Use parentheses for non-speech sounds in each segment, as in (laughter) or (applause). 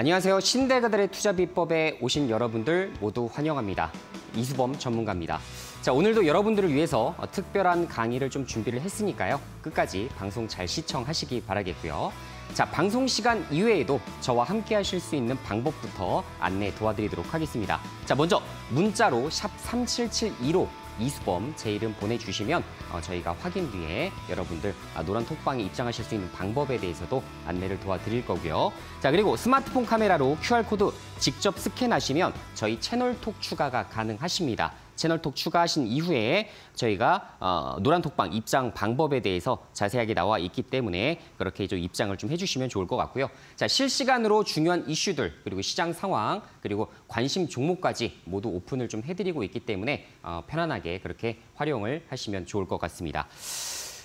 안녕하세요. 신대가들의 투자 비법에 오신 여러분들 모두 환영합니다. 이수범 전문가입니다. 자, 오늘도 여러분들을 위해서 어, 특별한 강의를 좀 준비를 했으니까요. 끝까지 방송 잘 시청하시기 바라겠고요. 자, 방송 시간 이외에도 저와 함께 하실 수 있는 방법부터 안내 도와드리도록 하겠습니다. 자, 먼저 문자로 샵 3772로 이수범 제 이름 보내주시면 어, 저희가 확인 뒤에 여러분들 아, 노란 톡방에 입장하실 수 있는 방법에 대해서도 안내를 도와드릴 거고요. 자 그리고 스마트폰 카메라로 QR코드 직접 스캔하시면 저희 채널 톡 추가가 가능하십니다. 채널톡 추가하신 이후에 저희가 어, 노란톡방 입장 방법에 대해서 자세하게 나와 있기 때문에 그렇게 좀 입장을 좀 해주시면 좋을 것 같고요. 자 실시간으로 중요한 이슈들 그리고 시장 상황 그리고 관심 종목까지 모두 오픈을 좀 해드리고 있기 때문에 어, 편안하게 그렇게 활용을 하시면 좋을 것 같습니다.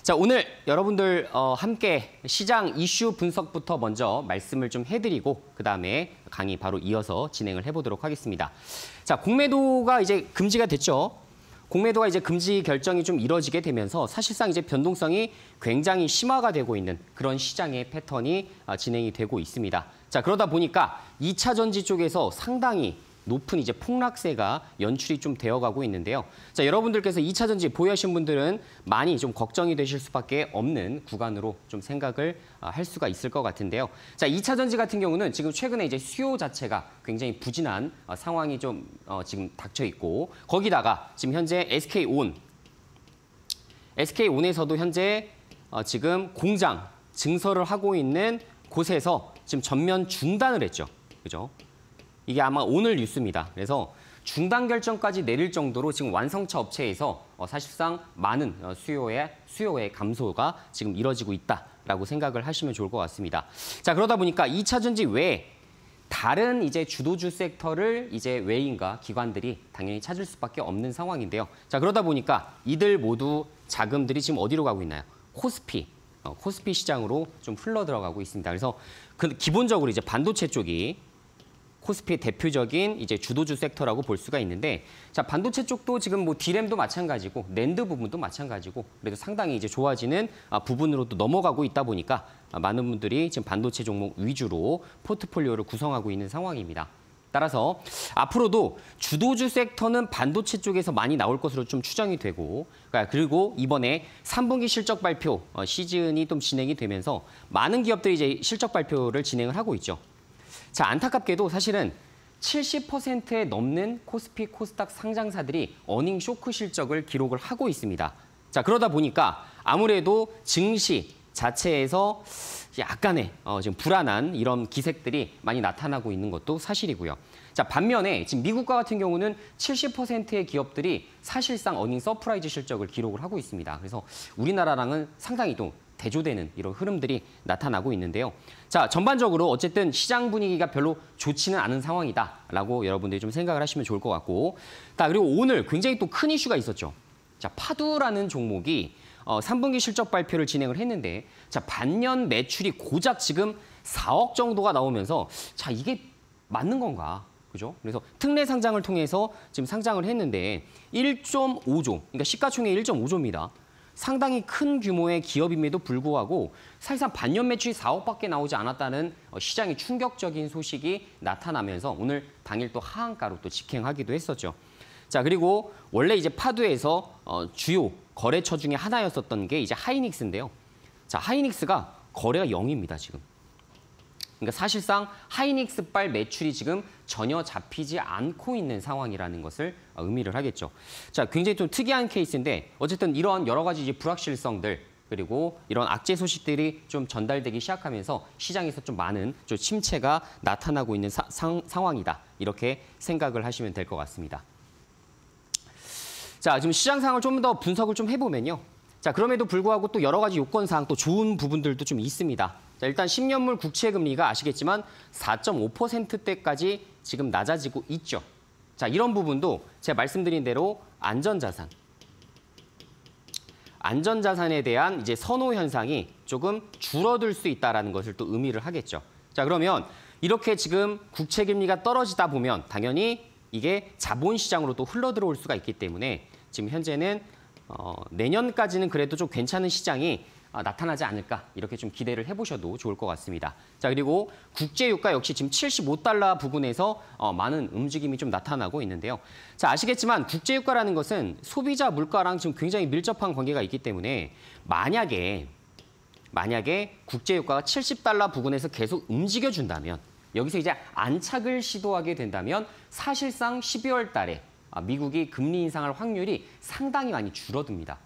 자, 오늘 여러분들 어, 함께 시장 이슈 분석부터 먼저 말씀을 좀 해드리고 그다음에 강의 바로 이어서 진행을 해보도록 하겠습니다. 자, 공매도가 이제 금지가 됐죠. 공매도가 이제 금지 결정이 좀 이뤄지게 되면서 사실상 이제 변동성이 굉장히 심화가 되고 있는 그런 시장의 패턴이 아, 진행이 되고 있습니다. 자, 그러다 보니까 2차 전지 쪽에서 상당히 높은 이제 폭락세가 연출이 좀 되어가고 있는데요. 자, 여러분들께서 2차 전지 보유하신 분들은 많이 좀 걱정이 되실 수밖에 없는 구간으로 좀 생각을 아, 할 수가 있을 것 같은데요. 자, 2차 전지 같은 경우는 지금 최근에 이제 수요 자체가 굉장히 부진한 어, 상황이 좀 어, 지금 닥쳐 있고 거기다가 지금 현재 SK온 SK온에서도 현재 어, 지금 공장 증설을 하고 있는 곳에서 지금 전면 중단을 했죠. 그죠? 이게 아마 오늘 뉴스입니다. 그래서 중단 결정까지 내릴 정도로 지금 완성차 업체에서 어, 사실상 많은 어, 수요의 수요의 감소가 지금 이뤄지고 있다라고 생각을 하시면 좋을 것 같습니다. 자 그러다 보니까 2차 전지 외에 다른 이제 주도주 섹터를 이제 외인과 기관들이 당연히 찾을 수밖에 없는 상황인데요. 자 그러다 보니까 이들 모두 자금들이 지금 어디로 가고 있나요? 코스피, 어, 코스피 시장으로 좀 흘러 들어가고 있습니다. 그래서 그 기본적으로 이제 반도체 쪽이 코스피의 대표적인 이제 주도주 섹터라고 볼 수가 있는데 자 반도체 쪽도 지금 뭐 디램도 마찬가지고 랜드 부분도 마찬가지고 그래도 상당히 이제 좋아지는 아, 부분으로 또 넘어가고 있다 보니까 아, 많은 분들이 지금 반도체 종목 위주로 포트폴리오를 구성하고 있는 상황입니다. 따라서 앞으로도 주도주 섹터는 반도체 쪽에서 많이 나올 것으로 좀 추정이 되고 그러니까 그리고 이번에 3분기 실적 발표 어, 시즌이 좀 진행이 되면서 많은 기업들이 이제 실적 발표를 진행을 하고 있죠. 자, 안타깝게도 사실은 70%에 넘는 코스피 코스닥 상장사들이 earning shock 실적을 기록을 하고 있습니다. 자, 그러다 보니까 아무래도 증시 자체에서 약간의 어, 지금 불안한 이런 기색들이 많이 나타나고 있는 것도 사실이고요. 자, 반면에 지금 미국과 같은 경우는 70%의 기업들이 사실상 earning surprise 실적을 기록을 하고 있습니다. 그래서 우리나라랑은 상당히 또 대조되는 이런 흐름들이 나타나고 있는데요. 자, 전반적으로 어쨌든 시장 분위기가 별로 좋지는 않은 상황이다라고 여러분들이 좀 생각을 하시면 좋을 것 같고. 자, 그리고 오늘 굉장히 또 큰 이슈가 있었죠. 자, 파두라는 종목이 어, 3분기 실적 발표를 진행을 했는데 자, 반년 매출이 고작 지금 4억 정도가 나오면서 자, 이게 맞는 건가? 그죠? 그래서 특례 상장을 통해서 지금 상장을 했는데 1.5조, 그러니까 시가총액 1.5조입니다. 상당히 큰 규모의 기업임에도 불구하고 사실상 반년 매출이 4억밖에 나오지 않았다는 어, 시장의 충격적인 소식이 나타나면서 오늘 당일 또 하한가로 또 직행하기도 했었죠. 자 그리고 원래 이제 파두에서 어, 주요 거래처 중에 하나였었던 게 이제 하이닉스인데요. 자 하이닉스가 거래가 0입니다 지금. 그러니까 사실상 하이닉스발 매출이 지금 전혀 잡히지 않고 있는 상황이라는 것을 의미를 하겠죠. 자, 굉장히 좀 특이한 케이스인데 어쨌든 이런 여러 가지 이제 불확실성들 그리고 이런 악재 소식들이 좀 전달되기 시작하면서 시장에서 좀 많은 좀 침체가 나타나고 있는 사, 상, 상황이다. 이렇게 생각을 하시면 될 것 같습니다. 자, 지금 시장 상황을 좀 더 분석을 좀 해보면요. 자, 그럼에도 불구하고 또 여러 가지 요건상 또 좋은 부분들도 좀 있습니다. 자, 일단 10년물 국채 금리가 아시겠지만 4.5%대까지 지금 낮아지고 있죠. 자, 이런 부분도 제가 말씀드린 대로 안전자산. 안전자산에 대한 이제 선호 현상이 조금 줄어들 수 있다는 것을 또 의미를 하겠죠. 자, 그러면 이렇게 지금 국채 금리가 떨어지다 보면 당연히 이게 자본시장으로 또 흘러들어올 수가 있기 때문에 지금 현재는 어, 내년까지는 그래도 좀 괜찮은 시장이 아, 나타나지 않을까 이렇게 좀 기대를 해보셔도 좋을 것 같습니다. 자 그리고 국제유가 역시 지금 75달러 부근에서 어, 많은 움직임이 좀 나타나고 있는데요. 자 아시겠지만 국제유가라는 것은 소비자 물가랑 지금 굉장히 밀접한 관계가 있기 때문에 만약에 만약에 국제유가가 70달러 부근에서 계속 움직여준다면 여기서 이제 안착을 시도하게 된다면 사실상 12월 달에 아, 미국이 금리 인상할 확률이 상당히 많이 줄어듭니다.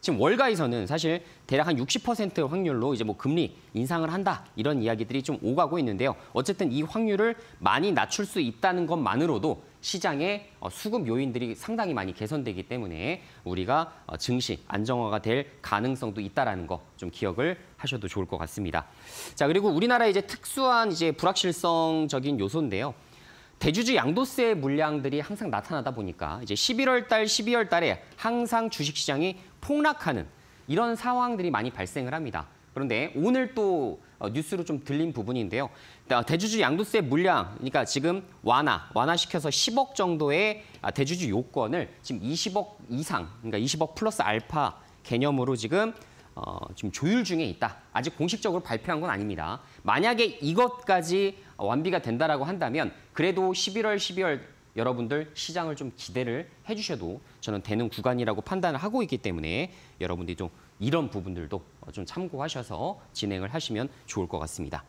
지금 월가에서는 사실 대략 한 60% 확률로 이제 뭐 금리 인상을 한다 이런 이야기들이 좀 오가고 있는데요. 어쨌든 이 확률을 많이 낮출 수 있다는 것만으로도 시장의 어, 수급 요인들이 상당히 많이 개선되기 때문에 우리가 어, 증시 안정화가 될 가능성도 있다라는 거 좀 기억을 하셔도 좋을 것 같습니다. 자 그리고 우리나라 이제 특수한 이제 불확실성적인 요소인데요. 대주주 양도세 물량들이 항상 나타나다 보니까 이제 11월 달, 12월 달에 항상 주식 시장이 폭락하는 이런 상황들이 많이 발생을 합니다. 그런데 오늘 또 어, 뉴스로 좀 들린 부분인데요. 대주주 양도세 물량, 그러니까 지금 완화, 완화시켜서 10억 정도의 아, 대주주 요건을 지금 20억 이상, 그러니까 20억 플러스 알파 개념으로 지금 어, 지금 조율 중에 있다. 아직 공식적으로 발표한 건 아닙니다. 만약에 이것까지 완비가 된다라고 한다면 그래도 11월, 12월 여러분들 시장을 좀 기대를 해주셔도 저는 되는 구간이라고 판단을 하고 있기 때문에 여러분들이 좀 이런 부분들도 좀 참고하셔서 진행을 하시면 좋을 것 같습니다.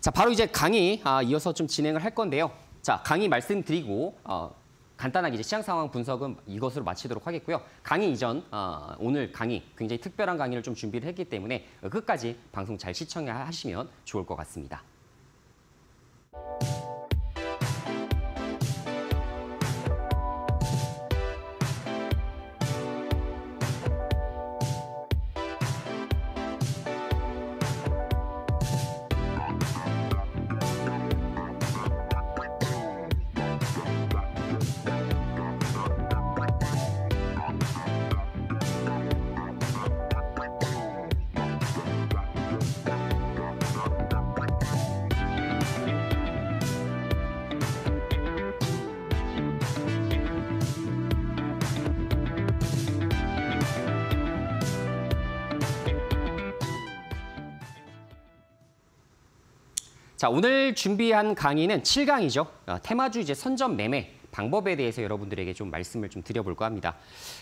자, 바로 이제 강의 아, 이어서 좀 진행을 할 건데요. 자, 강의 말씀드리고 어, 간단하게 이제 시장 상황 분석은 이것으로 마치도록 하겠고요. 강의 이전 어, 오늘 강의 굉장히 특별한 강의를 좀 준비를 했기 때문에 끝까지 방송 잘 시청하시면 좋을 것 같습니다. 자, 오늘 준비한 강의는 7강이죠. 어, 테마주 이제 선점 매매 방법에 대해서 여러분들에게 좀 말씀을 좀 드려볼까 합니다.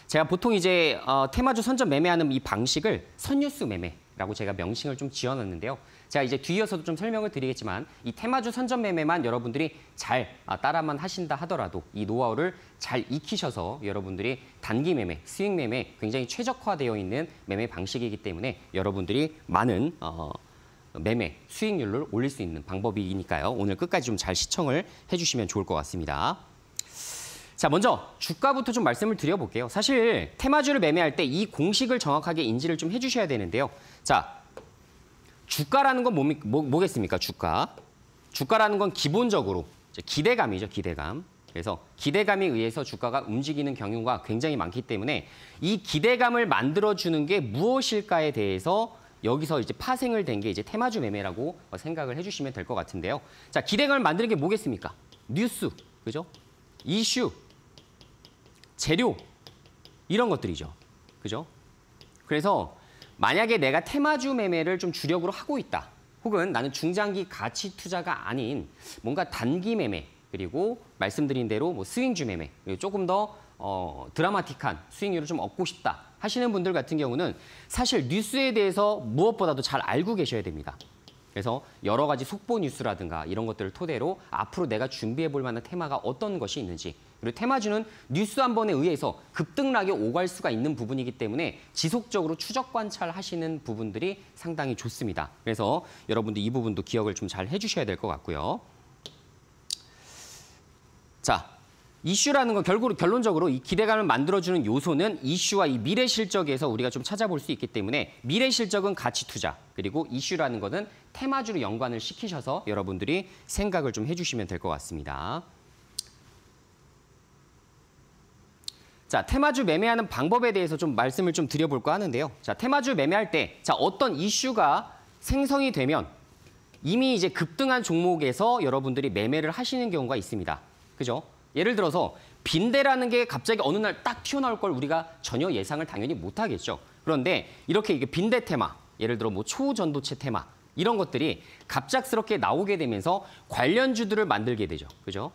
제가 보통 이제 어, 테마주 선점 매매하는 이 방식을 선유수 매매라고 제가 명칭을 좀 지어놨는데요. 제가 이제 뒤이어서도 좀 설명을 드리겠지만 이 테마주 선점 매매만 여러분들이 잘 아, 따라만 하신다 하더라도 이 노하우를 잘 익히셔서 여러분들이 단기 매매, 스윙 매매 굉장히 최적화되어 있는 매매 방식이기 때문에 여러분들이 많은 어, 매매 수익률을 올릴 수 있는 방법이니까요. 오늘 끝까지 좀 잘 시청을 해주시면 좋을 것 같습니다. 자, 먼저 주가부터 좀 말씀을 드려볼게요. 사실 테마주를 매매할 때 이 공식을 정확하게 인지를 좀 해주셔야 되는데요. 자, 주가라는 건 뭡니까? 뭐, 뭐겠습니까? 주가. 주가라는 건 기본적으로 기대감이죠, 기대감. 그래서 기대감에 의해서 주가가 움직이는 경우가 굉장히 많기 때문에 이 기대감을 만들어주는 게 무엇일까에 대해서 여기서 이제 파생을 된 게 이제 테마주 매매라고 생각을 해주시면 될 것 같은데요. 자, 기대감을 만드는 게 뭐겠습니까? 뉴스, 그죠? 이슈, 재료, 이런 것들이죠. 그죠? 그래서 만약에 내가 테마주 매매를 좀 주력으로 하고 있다. 혹은 나는 중장기 가치 투자가 아닌 뭔가 단기 매매, 그리고 말씀드린 대로 뭐 스윙주 매매, 조금 더 어, 드라마틱한 수익률을 좀 얻고 싶다 하시는 분들 같은 경우는 사실 뉴스에 대해서 무엇보다도 잘 알고 계셔야 됩니다. 그래서 여러 가지 속보 뉴스라든가 이런 것들을 토대로 앞으로 내가 준비해 볼 만한 테마가 어떤 것이 있는지 그리고 테마주는 뉴스 한 번에 의해서 급등락에 오갈 수가 있는 부분이기 때문에 지속적으로 추적 관찰하시는 부분들이 상당히 좋습니다. 그래서 여러분들 이 부분도 기억을 좀 잘 해주셔야 될 것 같고요. 자, 이슈라는 건 결국 결론적으로 이 기대감을 만들어주는 요소는 이슈와 이 미래 실적에서 우리가 좀 찾아볼 수 있기 때문에 미래 실적은 가치 투자 그리고 이슈라는 것은 테마주로 연관을 시키셔서 여러분들이 생각을 좀 해주시면 될 것 같습니다. 자, 테마주 매매하는 방법에 대해서 좀 말씀을 좀 드려볼까 하는데요. 자, 테마주 매매할 때, 자, 어떤 이슈가 생성이 되면 이미 이제 급등한 종목에서 여러분들이 매매를 하시는 경우가 있습니다. 그죠? 예를 들어서 빈대라는 게 갑자기 어느 날 딱 튀어나올 걸 우리가 전혀 예상을 당연히 못 하겠죠. 그런데 이렇게 이게 빈대 테마, 예를 들어 뭐 초전도체 테마 이런 것들이 갑작스럽게 나오게 되면서 관련주들을 만들게 되죠. 그죠?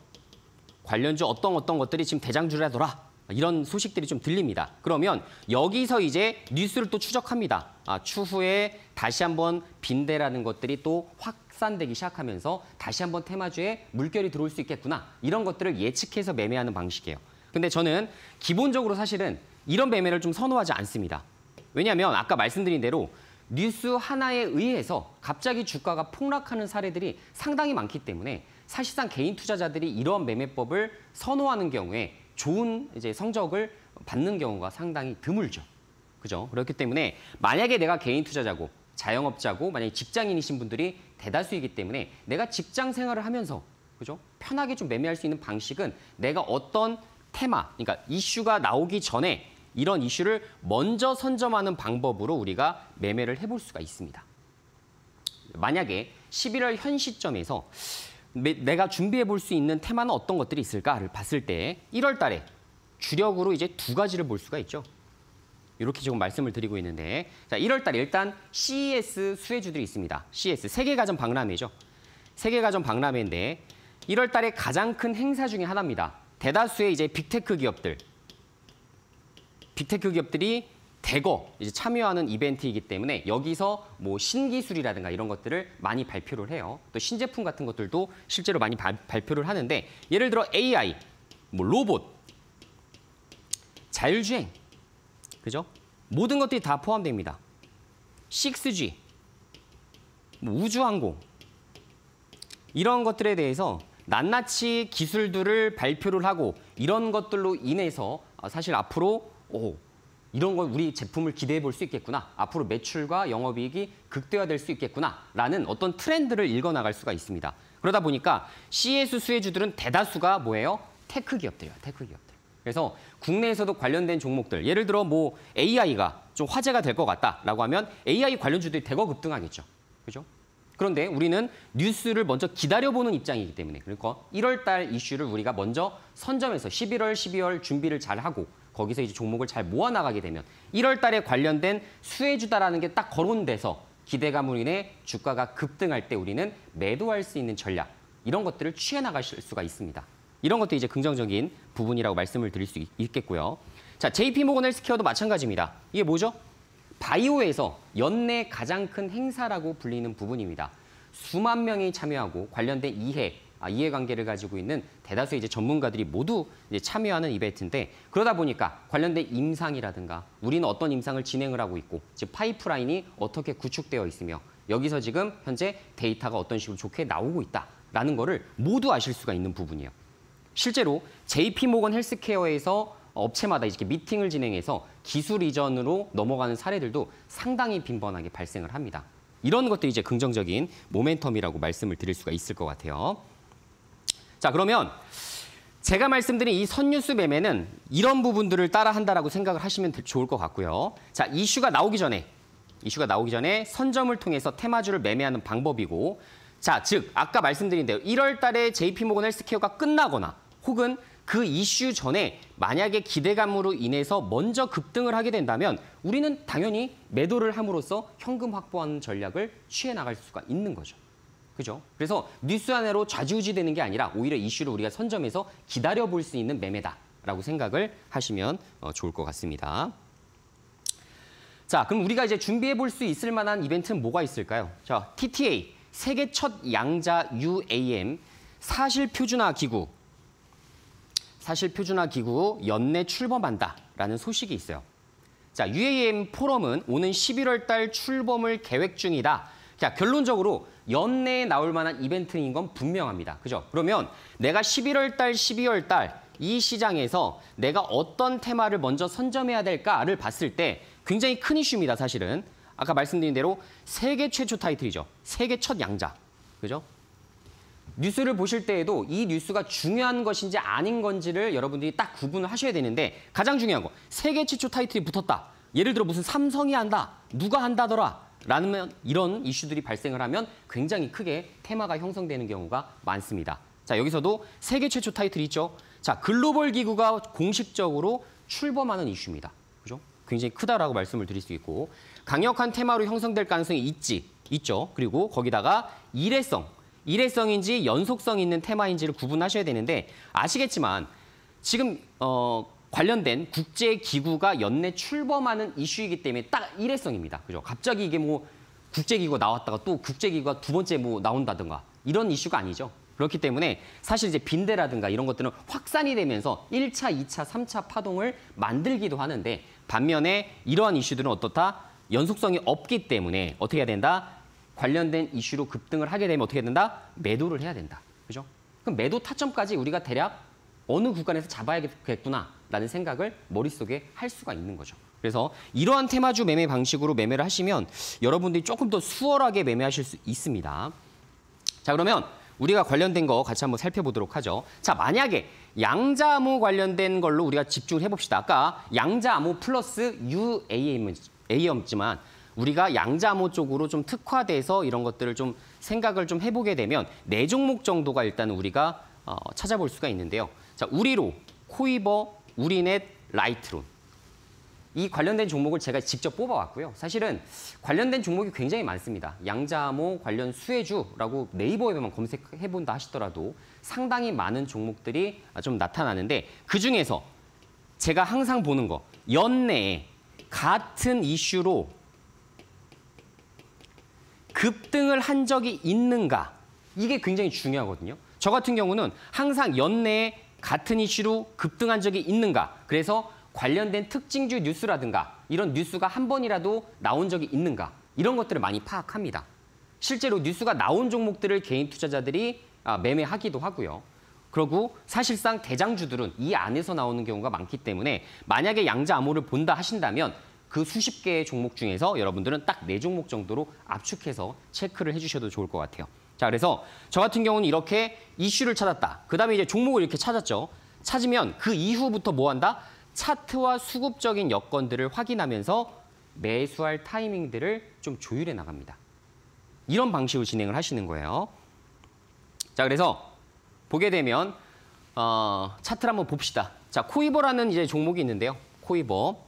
관련주 어떤 어떤 것들이 지금 대장주를 하더라. 이런 소식들이 좀 들립니다. 그러면 여기서 이제 뉴스를 또 추적합니다. 아, 추후에 다시 한번 빈대라는 것들이 또 확 산되기 시작하면서 다시 한번 테마주에 물결이 들어올 수 있겠구나. 이런 것들을 예측해서 매매하는 방식이에요. 근데 저는 기본적으로 사실은 이런 매매를 좀 선호하지 않습니다. 왜냐하면 아까 말씀드린 대로 뉴스 하나에 의해서 갑자기 주가가 폭락하는 사례들이 상당히 많기 때문에 사실상 개인 투자자들이 이러한 매매법을 선호하는 경우에 좋은 이제 성적을 받는 경우가 상당히 드물죠. 그죠? 그렇기 때문에 만약에 내가 개인 투자자고 자영업자고 만약에 직장인이신 분들이 대다수이기 때문에 내가 직장 생활을 하면서 그죠? 편하게 좀 매매할 수 있는 방식은 내가 어떤 테마, 그러니까 이슈가 나오기 전에 이런 이슈를 먼저 선점하는 방법으로 우리가 매매를 해볼 수가 있습니다. 만약에 11월 현 시점에서 내가 준비해 볼 수 있는 테마는 어떤 것들이 있을까를 봤을 때 1월 달에 주력으로 이제 두 가지를 볼 수가 있죠. 이렇게 지금 말씀을 드리고 있는데 자 1월 달에 일단 CES 수혜주들이 있습니다. CES 세계가전 박람회죠. 세계가전 박람회인데 1월 달에 가장 큰 행사 중에 하나입니다. 대다수의 이제 big tech 기업들 big tech 기업들이 대거 이제 참여하는 이벤트이기 때문에 여기서 뭐 신기술이라든가 이런 것들을 많이 발표를 해요. 또 신제품 같은 것들도 실제로 많이 바, 발표를 하는데 예를 들어 AI, 뭐 로봇, 자율주행, 그죠? 모든 것들이 다 포함됩니다. 6G, 뭐 우주항공 이런 것들에 대해서 낱낱이 기술들을 발표를 하고 이런 것들로 인해서 사실 앞으로 오, 이런 걸 우리 제품을 기대해 볼 수 있겠구나. 앞으로 매출과 영업이익이 극대화될 수 있겠구나 라는 어떤 트렌드를 읽어나갈 수가 있습니다. 그러다 보니까 CES 수혜주들은 대다수가 뭐예요? tech 기업들이에요. tech 기업들. 그래서 국내에서도 관련된 종목들, 예를 들어 뭐 AI가 좀 화제가 될 것 같다라고 하면 AI 관련주들이 대거 급등하겠죠. 그죠? 그런데 우리는 뉴스를 먼저 기다려보는 입장이기 때문에 그러니까 1월 달 이슈를 우리가 먼저 선점해서 11월, 12월 준비를 잘 하고 거기서 이제 종목을 잘 모아나가게 되면 1월 달에 관련된 수혜주다라는 게 딱 거론돼서 기대감으로 인해 주가가 급등할 때 우리는 매도할 수 있는 전략 이런 것들을 취해 나가실 수가 있습니다. 이런 것도 이제 긍정적인 부분이라고 말씀을 드릴 수 있겠고요. 자, JP 모건 헬스케어도 마찬가지입니다. 이게 뭐죠? 바이오에서 연내 가장 큰 행사라고 불리는 부분입니다. 수만 명이 참여하고 관련된 이해, 아, 이해관계를 가지고 있는 대다수의 이제 전문가들이 모두 이제 참여하는 이벤트인데 그러다 보니까 관련된 임상이라든가 우리는 어떤 임상을 진행을 하고 있고 즉 파이프라인이 어떻게 구축되어 있으며 여기서 지금 현재 데이터가 어떤 식으로 좋게 나오고 있다라는 거를 모두 아실 수가 있는 부분이에요. 실제로 JP모건 헬스케어에서 업체마다 이렇게 미팅을 진행해서 기술 이전으로 넘어가는 사례들도 상당히 빈번하게 발생을 합니다. 이런 것들이 이제 긍정적인 모멘텀이라고 말씀을 드릴 수가 있을 것 같아요. 자, 그러면 제가 말씀드린 이 선뉴스 매매는 이런 부분들을 따라 한다라고 생각을 하시면 좋을 것 같고요. 자, 이슈가 나오기 전에 이슈가 나오기 전에 선점을 통해서 테마주를 매매하는 방법이고 자, 즉 아까 말씀드린 대로 1월 달에 JP모건 헬스케어가 끝나거나 혹은 그 이슈 전에 만약에 기대감으로 인해서 먼저 급등을 하게 된다면 우리는 당연히 매도를 함으로써 현금 확보하는 전략을 취해 나갈 수가 있는 거죠. 그죠? 그래서 뉴스 안으로 좌지우지 되는 게 아니라 오히려 이슈를 우리가 선점해서 기다려볼 수 있는 매매다라고 생각을 하시면 어, 좋을 것 같습니다. 자, 그럼 우리가 이제 준비해 볼 수 있을 만한 이벤트는 뭐가 있을까요? 자, TTA, 세계 첫 양자 UAM 사실 표준화 기구, 사실 표준화 기구 연내 출범한다라는 소식이 있어요. 자, UAM 포럼은 오는 11월 달 출범을 계획 중이다. 자, 결론적으로 연내에 나올 만한 이벤트인 건 분명합니다. 그죠? 그러면 내가 11월 달, 12월 달 이 시장에서 내가 어떤 테마를 먼저 선점해야 될까를 봤을 때 굉장히 큰 이슈입니다, 사실은. 아까 말씀드린 대로 세계 최초 타이틀이죠. 세계 첫 양자. 그죠? 뉴스를 보실 때에도 이 뉴스가 중요한 것인지 아닌 건지를 여러분들이 딱 구분을 하셔야 되는데 가장 중요한 거 세계 최초 타이틀이 붙었다. 예를 들어 무슨 삼성이 한다. 누가 한다더라. 라는 이런 이슈들이 발생을 하면 굉장히 크게 테마가 형성되는 경우가 많습니다. 자, 여기서도 세계 최초 타이틀이 있죠. 자, 글로벌 기구가 공식적으로 출범하는 이슈입니다. 그죠? 굉장히 크다라고 말씀을 드릴 수 있고 강력한 테마로 형성될 가능성이 있지 있죠. 그리고 거기다가 일회성, 일회성인지 연속성 있는 테마인지를 구분하셔야 되는데 아시겠지만 지금 어, 관련된 국제 기구가 연내 출범하는 이슈이기 때문에 딱 일회성입니다. 그죠? 갑자기 이게 뭐 국제 기구가 나왔다가 또 국제 기구가 두 번째 뭐 나온다든가 이런 이슈가 아니죠. 그렇기 때문에 사실 이제 빈대라든가 이런 것들은 확산이 되면서 1차, 2차, 3차 파동을 만들기도 하는데 반면에 이러한 이슈들은 어떻다? 연속성이 없기 때문에 어떻게 해야 된다? 관련된 이슈로 급등을 하게 되면 어떻게 된다? 매도를 해야 된다. 그죠? 그럼 매도 타점까지 우리가 대략 어느 구간에서 잡아야겠구나라는 생각을 머릿속에 할 수가 있는 거죠. 그래서 이러한 테마주 매매 방식으로 매매를 하시면 여러분들이 조금 더 수월하게 매매하실 수 있습니다. 자, 그러면 우리가 관련된 거 같이 한번 살펴보도록 하죠. 자, 만약에 양자암호 관련된 걸로 우리가 집중을 해봅시다. 아까 양자암호 플러스 UAM이지만 우리가 양자암호 쪽으로 좀 특화돼서 이런 것들을 좀 생각을 좀 해보게 되면 네 종목 정도가 일단 우리가 어, 찾아볼 수가 있는데요. 자, 우리로, 코위버, 우리넷, 라이트론. 이 관련된 종목을 제가 직접 뽑아왔고요. 사실은 관련된 종목이 굉장히 많습니다. 양자암호 관련 수혜주라고 네이버에만 검색해본다 하시더라도 상당히 많은 종목들이 좀 나타나는데 그중에서 제가 항상 보는 거 연내에 같은 이슈로 급등을 한 적이 있는가 이게 굉장히 중요하거든요. 저 같은 경우는 항상 연내에 같은 이슈로 급등한 적이 있는가 그래서 관련된 특징주 뉴스라든가 이런 뉴스가 한 번이라도 나온 적이 있는가 이런 것들을 많이 파악합니다. 실제로 뉴스가 나온 종목들을 개인 투자자들이 아, 매매하기도 하고요. 그리고 사실상 대장주들은 이 안에서 나오는 경우가 많기 때문에 만약에 양자 암호를 본다 하신다면 그 수십 개의 종목 중에서 여러분들은 딱 네 종목 정도로 압축해서 체크를 해주셔도 좋을 것 같아요. 자, 그래서 저 같은 경우는 이렇게 이슈를 찾았다. 그 다음에 이제 종목을 이렇게 찾았죠. 찾으면 그 이후부터 뭐 한다? 차트와 수급적인 여건들을 확인하면서 매수할 타이밍들을 좀 조율해 나갑니다. 이런 방식으로 진행을 하시는 거예요. 자, 그래서 보게 되면 어, 차트를 한번 봅시다. 자, 코위버라는 이제 종목이 있는데요. 코위버.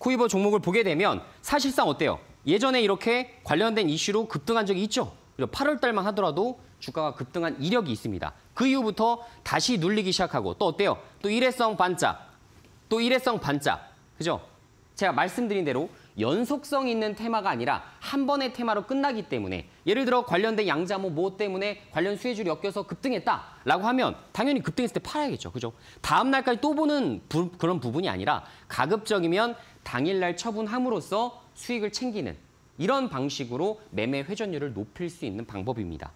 코위버 종목을 보게 되면 사실상 어때요? 예전에 이렇게 관련된 이슈로 급등한 적이 있죠. 그리고 8월 달만 하더라도 주가가 급등한 이력이 있습니다. 그 이후부터 다시 눌리기 시작하고 또 어때요? 또 일회성 반짝, 또 일회성 반짝, 그죠? 제가 말씀드린 대로 연속성 있는 테마가 아니라 한 번의 테마로 끝나기 때문에 예를 들어 관련된 양자모 뭐 때문에 관련 수혜주를 엮여서 급등했다라고 하면 당연히 급등했을 때 팔아야겠죠. 그죠? 다음 날까지 또 보는 부, 그런 부분이 아니라 가급적이면 당일날 처분함으로써 수익을 챙기는 이런 방식으로 매매 회전율을 높일 수 있는 방법입니다.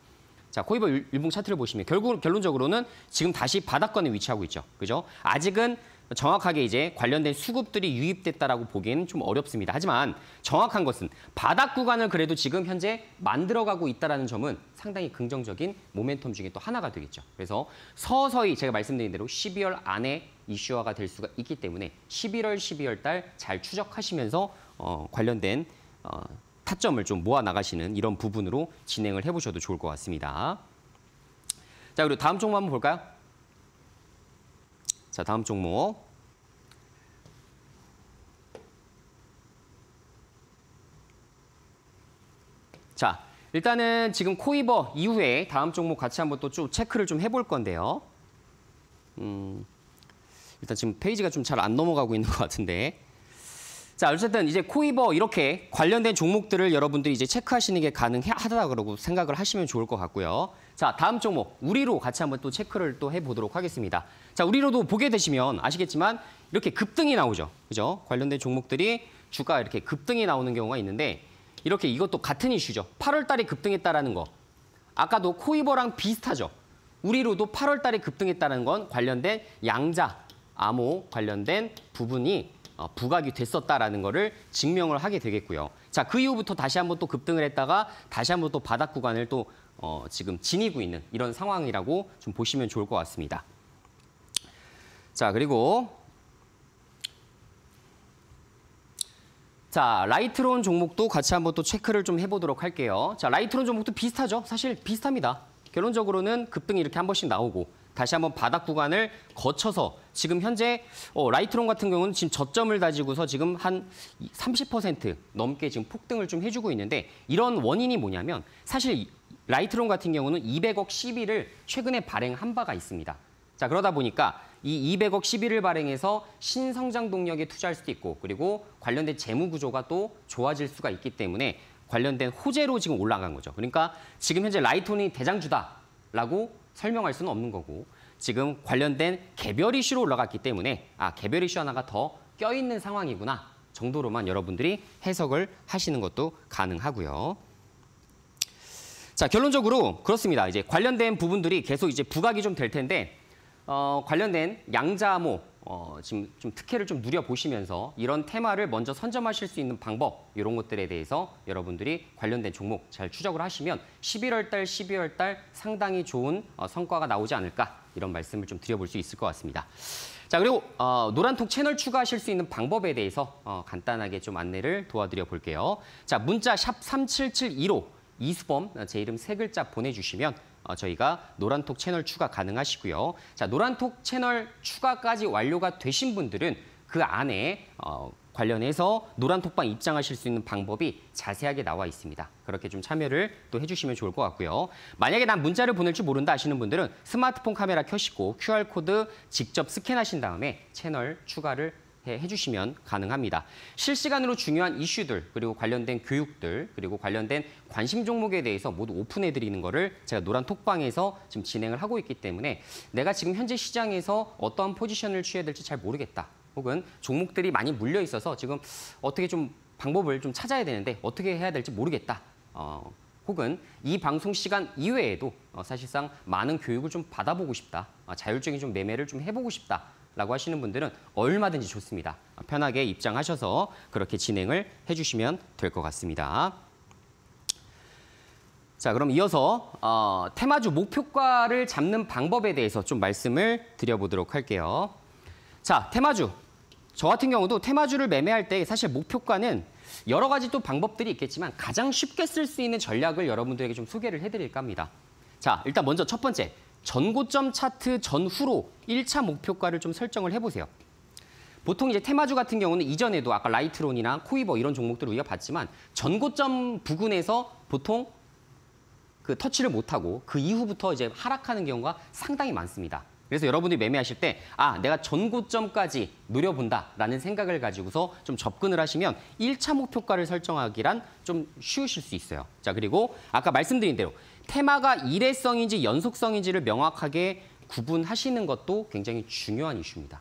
자, 코이버 일봉 차트를 보시면 결국 결론적으로는 지금 다시 바닥권에 위치하고 있죠. 그죠? 아직은 정확하게 이제 관련된 수급들이 유입됐다라고 보기에는 좀 어렵습니다. 하지만 정확한 것은 바닥 구간을 그래도 지금 현재 만들어가고 있다는 점은 상당히 긍정적인 모멘텀 중에 또 하나가 되겠죠. 그래서 서서히 제가 말씀드린 대로 12월 안에 이슈화가 될 수가 있기 때문에 11월, 12월 달 잘 추적하시면서 어, 관련된 어, 타점을 좀 모아 나가시는 이런 부분으로 진행을 해보셔도 좋을 것 같습니다. 자, 그리고 다음 종목 한번 볼까요? 자, 다음 종목. 자, 일단은 지금 코이버 이후에 다음 종목 같이 한번 또쭉 체크를 좀 해볼 건데요. 음, 일단 지금 페이지가 좀 잘 안 넘어가고 있는 (laughs) 것 같은데. 자, 어쨌든 이제 코이버 이렇게 관련된 종목들을 여러분들이 이제 체크하시는 게 가능하다 그러고 생각을 하시면 좋을 것 같고요. 자, 다음 종목 우리로 같이 한번 또 체크를 또 해보도록 하겠습니다. 자, 우리로도 보게 되시면 아시겠지만 이렇게 급등이 나오죠. 그죠? 관련된 종목들이 주가 이렇게 급등이 나오는 경우가 있는데 이렇게 이것도 같은 이슈죠. 8월 달에 급등했다라는 거. 아까도 코이버랑 비슷하죠. 우리로도 8월 달에 급등했다는 건 관련된 양자, 암호 관련된 부분이 어, 부각이 됐었다라는 거를 증명을 하게 되겠고요. 자, 그 이후부터 다시 한번 또 급등을 했다가 다시 한번 또 바닥 구간을 또 어, 지금 지니고 있는 이런 상황이라고 좀 보시면 좋을 것 같습니다. 자, 그리고 자, 라이트론 종목도 같이 한번 또 체크를 좀 해보도록 할게요. 자, 라이트론 종목도 비슷하죠? 사실 비슷합니다. 결론적으로는 급등이 이렇게 한 번씩 나오고 다시 한번 바닥 구간을 거쳐서 지금 현재 어, 라이트론 같은 경우는 지금 저점을 다지고서 지금 한 30% 넘게 지금 폭등을 좀 해주고 있는데 이런 원인이 뭐냐면 사실 라이트론 같은 경우는 200억 CB를 최근에 발행한 바가 있습니다. 자 그러다 보니까 이 200억 CB를 발행해서 신성장 동력에 투자할 수도 있고 그리고 관련된 재무 구조가 또 좋아질 수가 있기 때문에 관련된 호재로 지금 올라간 거죠. 그러니까 지금 현재 라이트론이 대장주다라고 설명할 수는 없는 거고 지금 관련된 개별 이슈로 올라갔기 때문에 아 개별 이슈 하나가 더 껴있는 상황이구나 정도로만 여러분들이 해석을 하시는 것도 가능하고요. 자 결론적으로 그렇습니다. 이제 관련된 부분들이 계속 이제 부각이 좀 될 텐데 어, 관련된 양자모 어, 지금 좀 특혜를 좀 누려보시면서 이런 테마를 먼저 선점하실 수 있는 방법 이런 것들에 대해서 여러분들이 관련된 종목 잘 추적을 하시면 11월 달, 12월 달 상당히 좋은 어, 성과가 나오지 않을까 이런 말씀을 좀 드려볼 수 있을 것 같습니다. 자 그리고 어, 노란톡 채널 추가하실 수 있는 방법에 대해서 어, 간단하게 좀 안내를 도와드려 볼게요. 자 문자 샵 3772로 이수범 제 이름 세 글자 보내주시면 어, 저희가 노란톡 채널 추가 가능하시고요. 자, 노란톡 채널 추가까지 완료가 되신 분들은 그 안에 어, 관련해서 노란톡방 입장하실 수 있는 방법이 자세하게 나와 있습니다. 그렇게 좀 참여를 또 해주시면 좋을 것 같고요. 만약에 난 문자를 보낼 줄 모른다 하시는 분들은 스마트폰 카메라 켜시고 QR코드 직접 스캔하신 다음에 채널 추가를 해주시면 가능합니다. 실시간으로 중요한 이슈들 그리고 관련된 교육들 그리고 관련된 관심 종목에 대해서 모두 오픈해드리는 거를 제가 노란 톡방에서 지금 진행을 하고 있기 때문에 내가 지금 현재 시장에서 어떠한 포지션을 취해야 될지 잘 모르겠다. 혹은 종목들이 많이 물려 있어서 지금 어떻게 좀 방법을 좀 찾아야 되는데 어떻게 해야 될지 모르겠다. 어, 혹은 이 방송 시간 이외에도 어, 사실상 많은 교육을 좀 받아보고 싶다. 어, 자율적인 좀 매매를 좀 해보고 싶다. 라고 하시는 분들은 얼마든지 좋습니다. 편하게 입장하셔서 그렇게 진행을 해주시면 될 것 같습니다. 자, 그럼 이어서 어, 테마주 목표가를 잡는 방법에 대해서 좀 말씀을 드려보도록 할게요. 자, 테마주. 저 같은 경우도 테마주를 매매할 때 사실 목표가는 여러 가지 또 방법들이 있겠지만 가장 쉽게 쓸 수 있는 전략을 여러분들에게 좀 소개를 해드릴까 합니다. 자, 일단 먼저 첫 번째, 전고점 차트 전후로 1차 목표가를 좀 설정을 해보세요. 보통 이제 테마주 같은 경우는 이전에도 아까 라이트론이나 코위버 이런 종목들을 우리가 봤지만 전고점 부근에서 보통 그 터치를 못하고 그 이후부터 이제 하락하는 경우가 상당히 많습니다. 그래서 여러분들이 매매하실 때, 아, 내가 전고점까지 노려본다라는 생각을 가지고서 좀 접근을 하시면 1차 목표가를 설정하기란 좀 쉬우실 수 있어요. 자, 그리고 아까 말씀드린 대로 테마가 일회성인지 연속성인지를 명확하게 구분하시는 것도 굉장히 중요한 이슈입니다.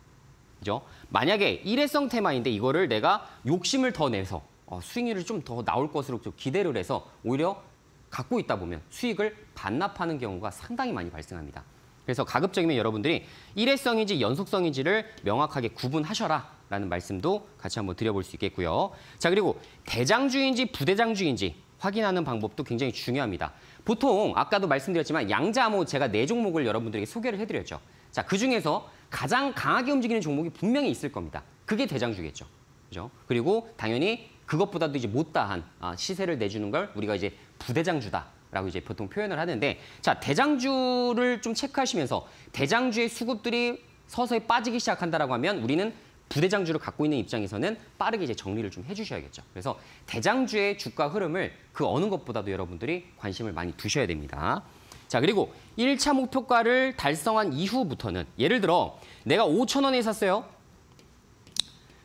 그죠? 만약에 일회성 테마인데 이거를 내가 욕심을 더 내서 어, 수익률이 좀 더 나올 것으로 좀 기대를 해서 오히려 갖고 있다 보면 수익을 반납하는 경우가 상당히 많이 발생합니다. 그래서 가급적이면 여러분들이 일회성인지 연속성인지를 명확하게 구분하셔라 라는 말씀도 같이 한번 드려볼 수 있겠고요. 자 그리고 대장주인지 부대장주인지 확인하는 방법도 굉장히 중요합니다. 보통 아까도 말씀드렸지만 양자암호 제가 네 종목을 여러분들에게 소개를 해드렸죠. 자, 그중에서 가장 강하게 움직이는 종목이 분명히 있을 겁니다. 그게 대장주겠죠. 그죠? 그리고 당연히 그것보다도 이제 못다한 아, 시세를 내주는 걸 우리가 이제 부대장주다 라고 이제 보통 표현을 하는데 자, 대장주를 좀 체크하시면서 대장주의 수급들이 서서히 빠지기 시작한다라고 하면 우리는 부대장주를 갖고 있는 입장에서는 빠르게 이제 정리를 좀 해주셔야겠죠. 그래서 대장주의 주가 흐름을 그 어느 것보다도 여러분들이 관심을 많이 두셔야 됩니다. 자 그리고 1차 목표가를 달성한 이후부터는 예를 들어 내가 5천 원에 샀어요.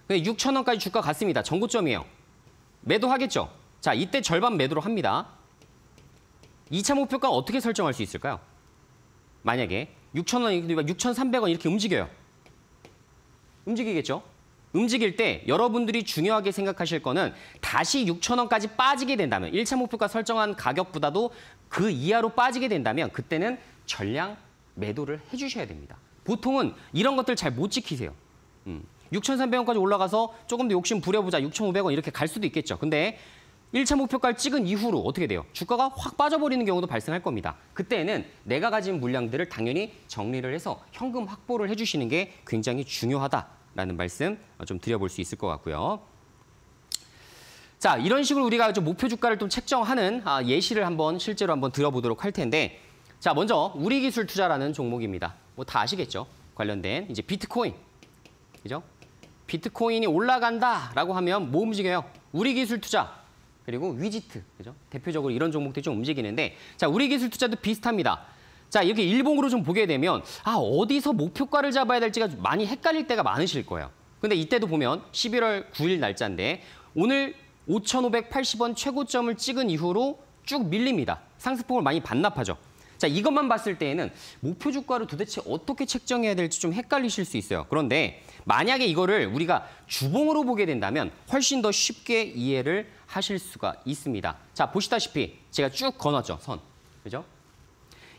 근데 6천 원까지 주가 갔습니다. 전고점이에요. 매도하겠죠. 자 이때 절반 매도를 합니다. 2차 목표가 어떻게 설정할 수 있을까요? 만약에 6천 원, 6,300원 이렇게 움직여요. 움직이겠죠? 움직일 때 여러분들이 중요하게 생각하실 거는 다시 6천 원까지 빠지게 된다면 1차 목표가 설정한 가격보다도 그 이하로 빠지게 된다면 그때는 전량 매도를 해주셔야 됩니다. 보통은 이런 것들 잘 못 지키세요. 음, 6,300원까지 올라가서 조금 더 욕심 부려보자 6,500원 이렇게 갈 수도 있겠죠. 근데 1차 목표가를 찍은 이후로 어떻게 돼요? 주가가 확 빠져버리는 경우도 발생할 겁니다. 그때는 내가 가진 물량들을 당연히 정리를 해서 현금 확보를 해주시는 게 굉장히 중요하다. 라는 말씀 좀 드려볼 수 있을 것 같고요. 자, 이런 식으로 우리가 좀 목표 주가를 좀 책정하는 아, 예시를 한번 실제로 한번 들어보도록 할 텐데 자, 먼저 우리 기술 투자라는 종목입니다. 뭐 다 아시겠죠? 관련된 이제 비트코인. 그죠? 비트코인이 올라간다라고 하면 뭐 움직여요? 우리 기술 투자. 그리고 위지트. 그죠? 대표적으로 이런 종목들이 좀 움직이는데 자, 우리 기술 투자도 비슷합니다. 자, 이렇게 일봉으로 좀 보게 되면 아, 어디서 목표가를 잡아야 될지가 많이 헷갈릴 때가 많으실 거예요. 근데 이때도 보면 11월 9일 날짜인데 오늘 5,580원 최고점을 찍은 이후로 쭉 밀립니다. 상승폭을 많이 반납하죠. 자, 이것만 봤을 때에는 목표 주가를 도대체 어떻게 책정해야 될지 좀 헷갈리실 수 있어요. 그런데 만약에 이거를 우리가 주봉으로 보게 된다면 훨씬 더 쉽게 이해를 하실 수가 있습니다. 자, 보시다시피 제가 쭉 건었죠, 선. 그죠?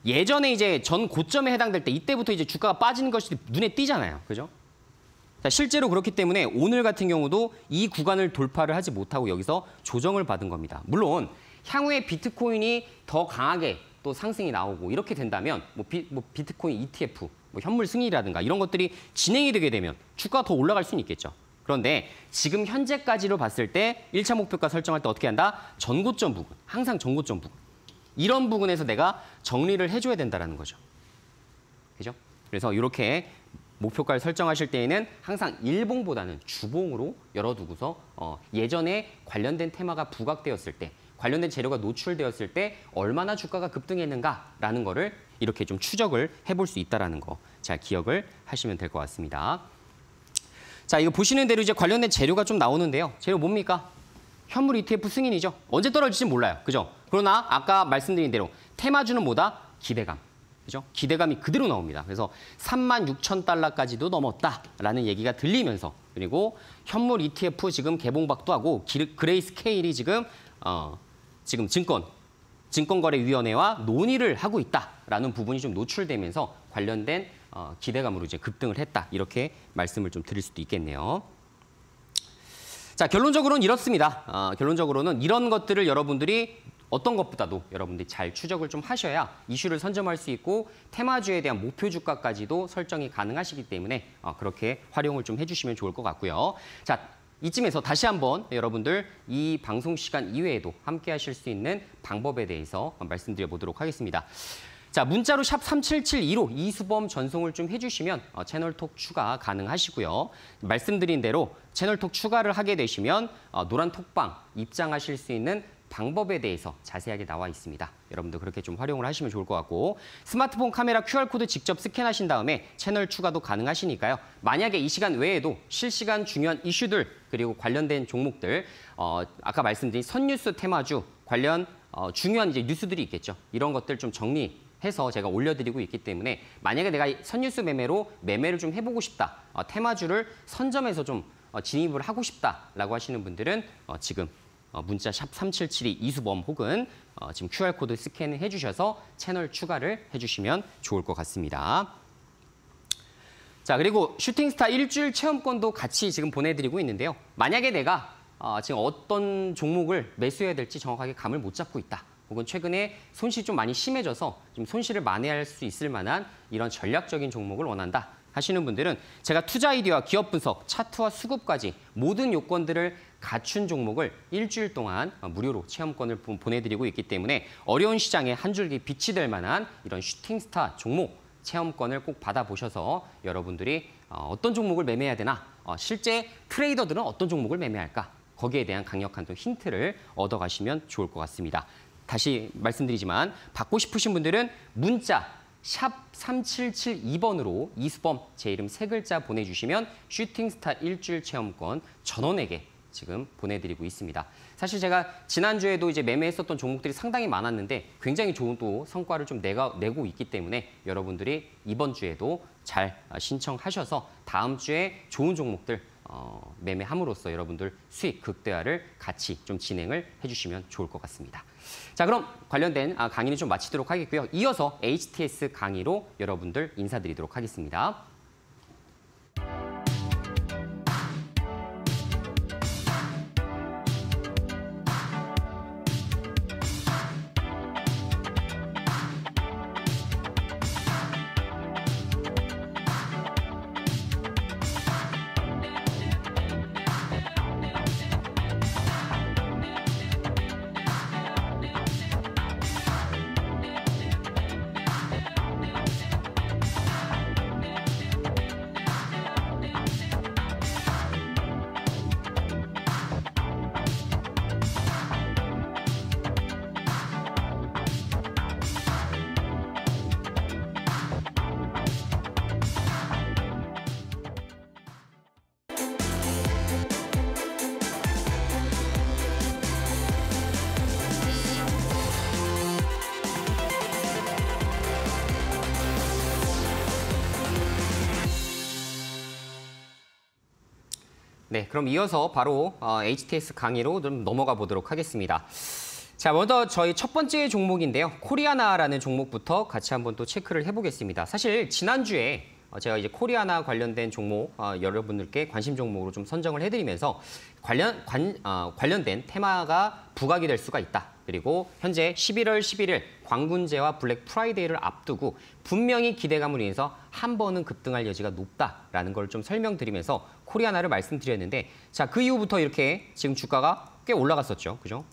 예전에 이제 전 고점에 해당될 때 이때부터 이제 주가가 빠지는 것이 눈에 띄잖아요. 그죠? 자, 실제로 그렇기 때문에 오늘 같은 경우도 이 구간을 돌파를 하지 못하고 여기서 조정을 받은 겁니다. 물론 향후에 비트코인이 더 강하게 또 상승이 나오고 이렇게 된다면 뭐, 비, 뭐 비트코인 ETF, 뭐 현물 승인이라든가 이런 것들이 진행이 되게 되면 주가가 더 올라갈 수는 있겠죠. 그런데 지금 현재까지로 봤을 때 1차 목표가 설정할 때 어떻게 한다? 전고점 부분, 항상 전고점 부분. 이런 부분에서 내가 정리를 해줘야 된다는 거죠. 그죠? 그래서 이렇게 목표가를 설정하실 때에는 항상 일봉보다는 주봉으로 열어두고서 어, 예전에 관련된 테마가 부각되었을 때 관련된 재료가 노출되었을 때 얼마나 주가가 급등했는가라는 거를 이렇게 좀 추적을 해볼 수 있다는 거 잘 기억을 하시면 될 것 같습니다. 자, 이거 보시는 대로 이제 관련된 재료가 좀 나오는데요. 재료 뭡니까? 현물 ETF 승인이죠. 언제 떨어질지 몰라요. 그죠? 그러나 아까 말씀드린 대로 테마주는 뭐다? 기대감. 그죠? 기대감이 그대로 나옵니다. 그래서 3만 6천 달러까지도 넘었다라는 얘기가 들리면서 그리고 현물 ETF 지금 개봉박두 하고 그레이스케일이 지금 어, 지금 증권 증권거래위원회와 논의를 하고 있다라는 부분이 좀 노출되면서 관련된 어, 기대감으로 이제 급등을 했다 이렇게 말씀을 좀 드릴 수도 있겠네요. 자 결론적으로는 이렇습니다. 어, 결론적으로는 이런 것들을 여러분들이 어떤 것보다도 여러분들이 잘 추적을 좀 하셔야 이슈를 선점할 수 있고 테마주에 대한 목표 주가까지도 설정이 가능하시기 때문에 어, 그렇게 활용을 좀 해주시면 좋을 것 같고요. 자 이쯤에서 다시 한번 여러분들 이 방송 시간 이외에도 함께 하실 수 있는 방법에 대해서 말씀드려 보도록 하겠습니다. 자, 문자로 샵 3772로 이수범 전송을 좀 해주시면 어, 채널톡 추가 가능하시고요. 말씀드린 대로 채널톡 추가를 하게 되시면 어, 노란 톡방 입장하실 수 있는 방법에 대해서 자세하게 나와 있습니다. 여러분도 그렇게 좀 활용을 하시면 좋을 것 같고 스마트폰 카메라 QR코드 직접 스캔하신 다음에 채널 추가도 가능하시니까요. 만약에 이 시간 외에도 실시간 중요한 이슈들 그리고 관련된 종목들 어, 아까 말씀드린 선뉴스 테마주 관련 어, 중요한 이제 뉴스들이 있겠죠. 이런 것들 좀 정리 해서 제가 올려드리고 있기 때문에 만약에 내가 선뉴스 매매로 매매를 좀 해보고 싶다. 어, 테마주를 선점해서 좀 어, 진입을 하고 싶다라고 하시는 분들은 어, 지금 어, 문자 샵 3772 이수범 혹은 어, 지금 QR코드 스캔을 해주셔서 채널 추가를 해주시면 좋을 것 같습니다. 자 그리고 슈팅스타 일주일 체험권도 같이 지금 보내드리고 있는데요. 만약에 내가 어, 지금 어떤 종목을 매수해야 될지 정확하게 감을 못 잡고 있다. 혹은 최근에 손실이 좀 많이 심해져서 좀 손실을 만회할 수 있을 만한 이런 전략적인 종목을 원한다. 하시는 분들은 제가 투자 아이디어와 기업 분석, 차트와 수급까지 모든 요건들을 갖춘 종목을 일주일 동안 무료로 체험권을 보내드리고 있기 때문에 어려운 시장에 한 줄기 빛이 될 만한 이런 슈팅스타 종목 체험권을 꼭 받아보셔서 여러분들이 어, 어떤 종목을 매매해야 되나 어, 실제 트레이더들은 어떤 종목을 매매할까 거기에 대한 강력한 또 힌트를 얻어가시면 좋을 것 같습니다. 다시 말씀드리지만 받고 싶으신 분들은 문자 샵 3772번으로 이수범 제 이름 세 글자 보내주시면 슈팅스타 일주일 체험권 전원에게 지금 보내드리고 있습니다. 사실 제가 지난주에도 이제 매매했었던 종목들이 상당히 많았는데 굉장히 좋은 또 성과를 좀 내가, 내고 있기 때문에 여러분들이 이번 주에도 잘 신청하셔서 다음 주에 좋은 종목들 어, 매매함으로써 여러분들 수익 극대화를 같이 좀 진행을 해주시면 좋을 것 같습니다. 자, 그럼 관련된 아, 강의는 좀 마치도록 하겠고요. 이어서 HTS 강의로 여러분들 인사드리도록 하겠습니다. 네, 그럼 이어서 바로 어, HTS 강의로 좀 넘어가 보도록 하겠습니다. 자, 먼저 저희 첫 번째 종목인데요. 코리아나라는 종목부터 같이 한번 또 체크를 해보겠습니다. 사실 지난주에 어, 제가 이제 코리아나 관련된 종목 어, 여러분들께 관심 종목으로 좀 선정을 해드리면서 관련 관, 어, 관련된 테마가 부각이 될 수가 있다. 그리고 현재 11월 11일 광군제와 블랙 프라이데이를 앞두고 분명히 기대감으로 인해서 한 번은 급등할 여지가 높다라는 걸 좀 설명드리면서 코리아나를 말씀드렸는데 자 그 이후부터 이렇게 지금 주가가 꽤 올라갔었죠, 그죠?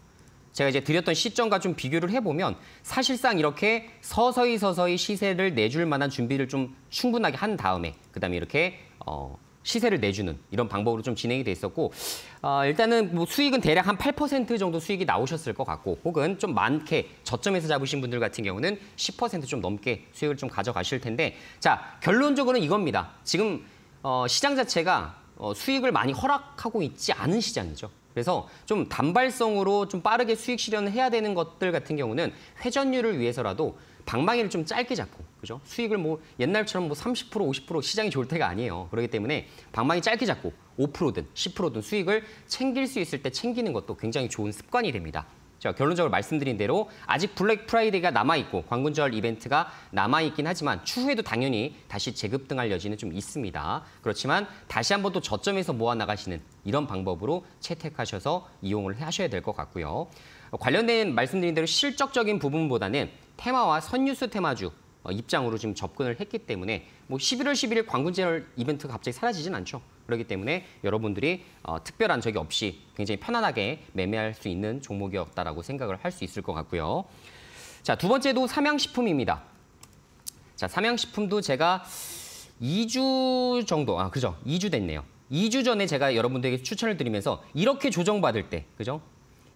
제가 이제 드렸던 시점과 좀 비교를 해보면 사실상 이렇게 서서히 서서히 시세를 내줄 만한 준비를 좀 충분하게 한 다음에 그다음에 이렇게 어, 시세를 내주는 이런 방법으로 좀 진행이 돼 있었고 어, 일단은 뭐 수익은 대략 한 8% 정도 수익이 나오셨을 것 같고 혹은 좀 많게 저점에서 잡으신 분들 같은 경우는 10%좀 넘게 수익을 좀 가져가실 텐데 자 결론적으로는 이겁니다. 지금 어, 시장 자체가 어, 수익을 많이 허락하고 있지 않은 시장이죠. 그래서 좀 단발성으로 좀 빠르게 수익 실현을 해야 되는 것들 같은 경우는 회전율을 위해서라도 방망이를 좀 짧게 잡고 그죠? 수익을 뭐 옛날처럼 뭐 30% 50% 시장이 좋을 때가 아니에요. 그렇기 때문에 방망이 짧게 잡고 5%든 10%든 수익을 챙길 수 있을 때 챙기는 것도 굉장히 좋은 습관이 됩니다. 자, 결론적으로 말씀드린 대로 아직 블랙 프라이데이가 남아있고 광군절 이벤트가 남아있긴 하지만 추후에도 당연히 다시 재급등할 여지는 좀 있습니다. 그렇지만 다시 한번 또 저점에서 모아나가시는 이런 방법으로 채택하셔서 이용을 하셔야 될 것 같고요. 관련된 말씀드린 대로 실적적인 부분보다는 테마와 선뉴스 테마주 어, 입장으로 지금 접근을 했기 때문에 뭐 11월 11일 광군절 이벤트가 갑자기 사라지진 않죠. 그렇기 때문에 여러분들이 어, 특별한 적이 없이 굉장히 편안하게 매매할 수 있는 종목이었다라고 생각을 할 수 있을 것 같고요. 자, 두 번째도 삼양식품입니다. 자, 삼양식품도 제가 2주 정도, 아, 그죠? 2주 됐네요. 2주 전에 제가 여러분들에게 추천을 드리면서 이렇게 조정받을 때, 그죠?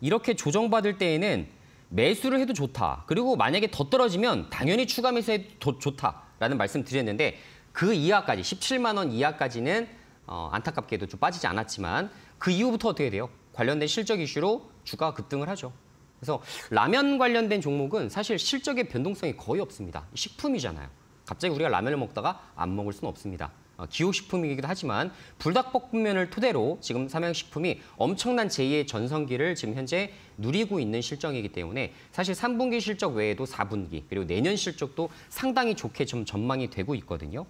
이렇게 조정받을 때에는 매수를 해도 좋다. 그리고 만약에 더 떨어지면 당연히 추가 매수해도 좋다라는 말씀 드렸는데 그 이하까지, 17만 원 이하까지는 어, 안타깝게도 좀 빠지지 않았지만 그 이후부터 어떻게 돼요? 관련된 실적 이슈로 주가가 급등을 하죠. 그래서 라면 관련된 종목은 사실 실적의 변동성이 거의 없습니다. 식품이잖아요. 갑자기 우리가 라면을 먹다가 안 먹을 수는 없습니다. 어, 기호식품이기도 하지만 불닭볶음면을 토대로 지금 삼양식품이 엄청난 제2의 전성기를 지금 현재 누리고 있는 실정이기 때문에 사실 3분기 실적 외에도 4분기 그리고 내년 실적도 상당히 좋게 좀 전망이 되고 있거든요.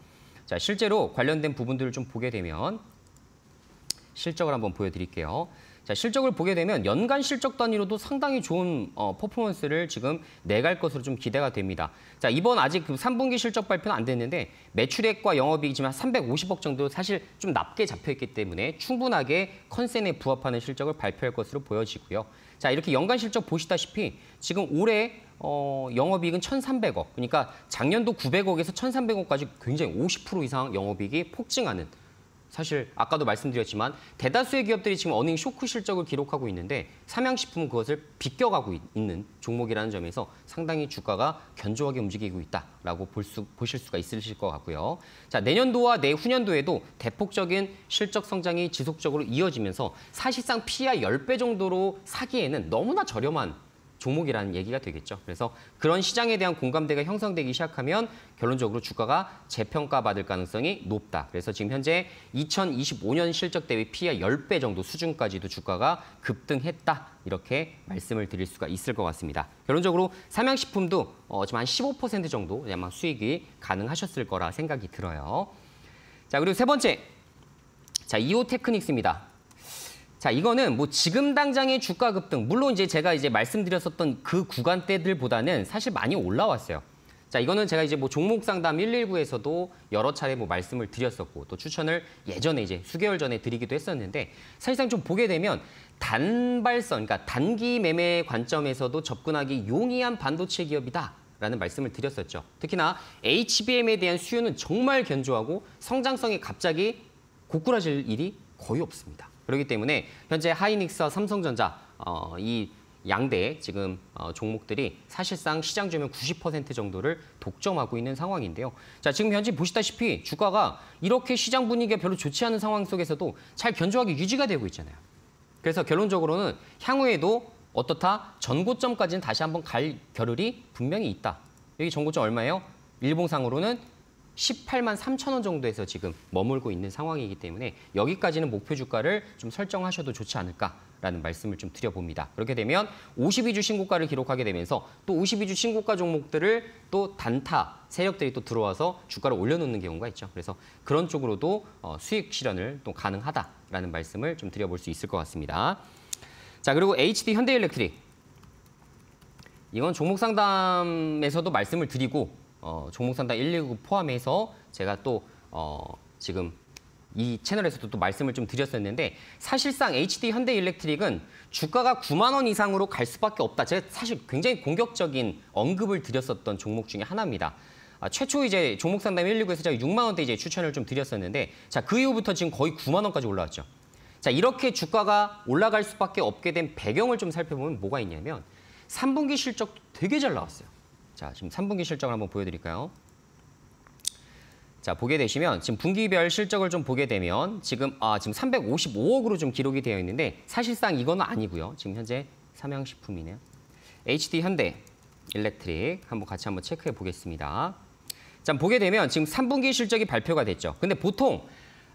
자, 실제로 관련된 부분들을 좀 보게 되면 실적을 한번 보여드릴게요. 자, 실적을 보게 되면 연간 실적 단위로도 상당히 좋은 어, 퍼포먼스를 지금 내갈 것으로 좀 기대가 됩니다. 자, 이번 아직 그 3분기 실적 발표는 안 됐는데 매출액과 영업이익이 지금 350억 정도 사실 좀 낮게 잡혀 있기 때문에 충분하게 컨센에 부합하는 실적을 발표할 것으로 보여지고요. 자, 이렇게 연간 실적 보시다시피 지금 올해 어, 영업이익은 1,300억. 그러니까 작년도 900억에서 1,300억까지 굉장히 50% 이상 영업이익이 폭증하는 사실 아까도 말씀드렸지만 대다수의 기업들이 지금 어닝 쇼크 실적을 기록하고 있는데 삼양식품은 그것을 비껴가고 있는 종목이라는 점에서 상당히 주가가 견조하게 움직이고 있다라고 볼 수, 보실 수가 있으실 것 같고요. 자 내년도와 내후년도에도 대폭적인 실적 성장이 지속적으로 이어지면서 사실상 PER 10배 정도로 사기에는 너무나 저렴한 종목이라는 얘기가 되겠죠. 그래서 그런 시장에 대한 공감대가 형성되기 시작하면 결론적으로 주가가 재평가받을 가능성이 높다. 그래서 지금 현재 2025년 실적 대비 피해 10배 정도 수준까지도 주가가 급등했다. 이렇게 말씀을 드릴 수가 있을 것 같습니다. 결론적으로 삼양식품도 어, 지금 한 15% 정도 아마 수익이 가능하셨을 거라 생각이 들어요. 자, 그리고 세 번째. 자, 이오 테크닉스입니다. 자, 이거는 뭐 지금 당장의 주가 급등, 물론 이제 제가 이제 말씀드렸었던 그 구간대들보다는 사실 많이 올라왔어요. 자, 이거는 제가 이제 뭐 종목 상담 119에서도 여러 차례 뭐 말씀을 드렸었고 또 추천을 예전에 이제 수개월 전에 드리기도 했었는데 사실상 좀 보게 되면 단발성, 그러니까 단기 매매 관점에서도 접근하기 용이한 반도체 기업이다. 라는 말씀을 드렸었죠. 특히나 HBM에 대한 수요는 정말 견조하고 성장성이 갑자기 고꾸라질 일이 거의 없습니다. 그렇기 때문에 현재 하이닉스와 삼성전자 어, 이 양대 지금 어, 종목들이 사실상 시장 주면 90% 정도를 독점하고 있는 상황인데요. 자, 지금 현재 보시다시피 주가가 이렇게 시장 분위기가 별로 좋지 않은 상황 속에서도 잘 견조하게 유지가 되고 있잖아요. 그래서 결론적으로는 향후에도 어떻다? 전고점까지는 다시 한번 갈 겨를이 분명히 있다. 여기 전고점 얼마예요? 일봉상으로는 18만 3천 원 정도에서 지금 머물고 있는 상황이기 때문에 여기까지는 목표 주가를 좀 설정하셔도 좋지 않을까라는 말씀을 좀 드려봅니다. 그렇게 되면 52주 신고가를 기록하게 되면서 또 52주 신고가 종목들을 또 단타 세력들이 또 들어와서 주가를 올려놓는 경우가 있죠. 그래서 그런 쪽으로도 어, 수익 실현을 또 가능하다라는 말씀을 좀 드려볼 수 있을 것 같습니다. 자 그리고 HD 현대일렉트릭 이건 종목 상담에서도 말씀을 드리고 어, 종목 상담 119 포함해서 제가 또 어, 지금 이 채널에서도 또 말씀을 좀 드렸었는데 사실상 HD 현대일렉트릭은 주가가 9만 원 이상으로 갈 수밖에 없다. 제가 사실 굉장히 공격적인 언급을 드렸었던 종목 중에 하나입니다. 아, 최초 이제 종목 상담 119에서 제가 6만 원대 이제 추천을 좀 드렸었는데 자, 그 이후부터 지금 거의 9만 원까지 올라왔죠. 자, 이렇게 주가가 올라갈 수밖에 없게 된 배경을 좀 살펴보면 뭐가 있냐면 3분기 실적 되게 잘 나왔어요. 자, 지금 3분기 실적을 한번 보여드릴까요? 자, 보게 되시면 지금 분기별 실적을 좀 보게 되면 지금 아, 지금 355억으로 좀 기록이 되어 있는데 사실상 이거는 아니고요. 지금 현재 삼양식품이네요. HD 현대 일렉트릭 한번 같이 한번 체크해 보겠습니다. 자, 보게 되면 지금 3분기 실적이 발표가 됐죠. 근데 보통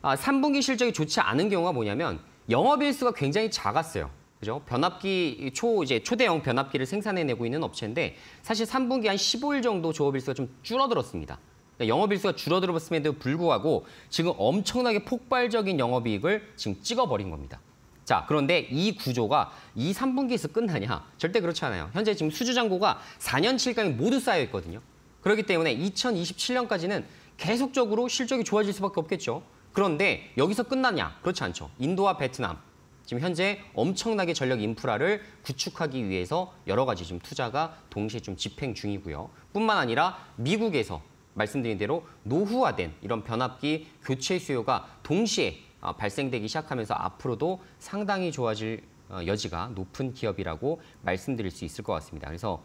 아, 3분기 실적이 좋지 않은 경우가 뭐냐면 영업일수가 굉장히 작았어요. 그죠? 변압기 초 이제 초대형 변압기를 생산해내고 있는 업체인데 사실 3분기 한 15일 정도 조업 일수가 좀 줄어들었습니다. 그러니까 영업 일수가 줄어들었음에도 불구하고 지금 엄청나게 폭발적인 영업이익을 지금 찍어버린 겁니다. 자, 그런데 이 구조가 이 3분기에서 끝나냐? 절대 그렇지 않아요. 현재 지금 수주잔고가 4년치일감이 모두 쌓여 있거든요. 그렇기 때문에 2027년까지는 계속적으로 실적이 좋아질 수밖에 없겠죠. 그런데 여기서 끝나냐? 그렇지 않죠. 인도와 베트남, 지금 현재 엄청나게 전력 인프라를 구축하기 위해서 여러 가지 좀 투자가 동시에 좀 집행 중이고요. 뿐만 아니라 미국에서 말씀드린 대로 노후화된 이런 변압기 교체 수요가 동시에 어, 발생되기 시작하면서 앞으로도 상당히 좋아질 어, 여지가 높은 기업이라고 말씀드릴 수 있을 것 같습니다. 그래서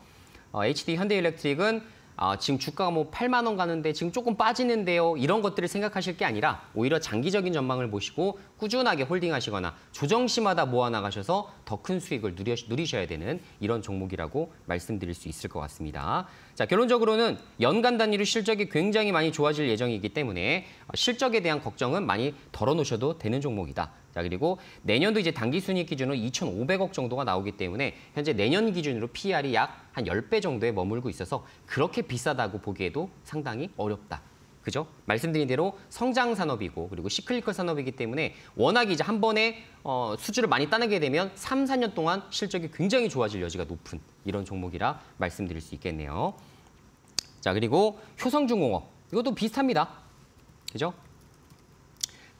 어, HD 현대일렉트릭은 아, 지금 주가가 뭐 8만 원 가는데 지금 조금 빠지는데요. 이런 것들을 생각하실 게 아니라 오히려 장기적인 전망을 보시고 꾸준하게 홀딩하시거나 조정시마다 모아나가셔서 더 큰 수익을 누리셔야 되는 이런 종목이라고 말씀드릴 수 있을 것 같습니다. 자, 결론적으로는 연간 단위로 실적이 굉장히 많이 좋아질 예정이기 때문에 실적에 대한 걱정은 많이 덜어놓으셔도 되는 종목이다. 자, 그리고 내년도 이제 단기 순이익 기준으로 2,500억 정도가 나오기 때문에 현재 내년 기준으로 PR이 약 한 10배 정도에 머물고 있어서 그렇게 비싸다고 보기에도 상당히 어렵다. 그죠? 말씀드린 대로 성장 산업이고 그리고 cyclical 산업이기 때문에 워낙 이제 한 번에 어, 수주를 많이 따내게 되면 3, 4년 동안 실적이 굉장히 좋아질 여지가 높은 이런 종목이라 말씀드릴 수 있겠네요. 자, 그리고 효성중공업. 이것도 비슷합니다. 그죠?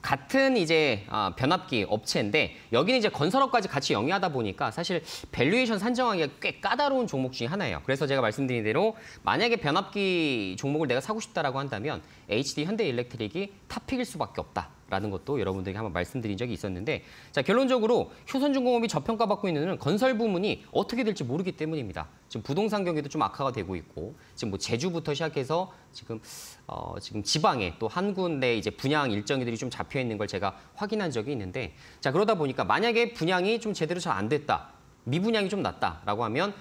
같은 이제 아, 변압기 업체인데 여기는 이제 건설업까지 같이 영위하다 보니까 사실 valuation 산정하기가 꽤 까다로운 종목 중에 하나예요. 그래서 제가 말씀드린 대로 만약에 변압기 종목을 내가 사고 싶다라고 한다면 HD 현대일렉트릭이 탑픽일 수밖에 없다. 라는 것도 여러분들에게 한번 말씀드린 적이 있었는데 자 결론적으로 효선중공업이 저평가받고 있는 는 건설 부문이 어떻게 될지 모르기 때문입니다. 지금 부동산 경기도 좀 악화가 되고 있고 지금 뭐 제주부터 시작해서 지금 어 지금 지방에 또 한 군데 이제 분양 일정들이 좀 잡혀 있는 걸 제가 확인한 적이 있는데 자 그러다 보니까 만약에 분양이 좀 제대로 잘 안 됐다 미분양이 좀 났다라고 하면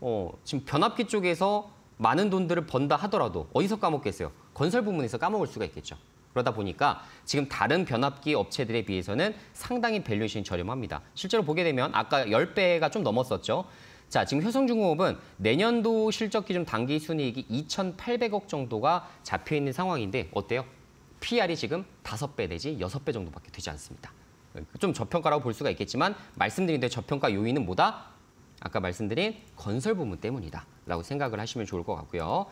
어 지금 변압기 쪽에서 많은 돈들을 번다 하더라도 어디서 까먹겠어요? 건설 부문에서 까먹을 수가 있겠죠. 그러다 보니까 지금 다른 변압기 업체들에 비해서는 상당히 valuation이 저렴합니다. 실제로 보게 되면 아까 10배가 좀 넘었었죠. 자, 지금 효성중공업은 내년도 실적 기준 당기 순이익이 2,800억 정도가 잡혀 있는 상황인데 어때요? PER이 지금 5배 내지 6배 정도밖에 되지 않습니다. 좀 저평가라고 볼 수가 있겠지만 말씀드린 대로 저평가 요인은 뭐다? 아까 말씀드린 건설 부문 때문이다. 라고 생각을 하시면 좋을 것 같고요.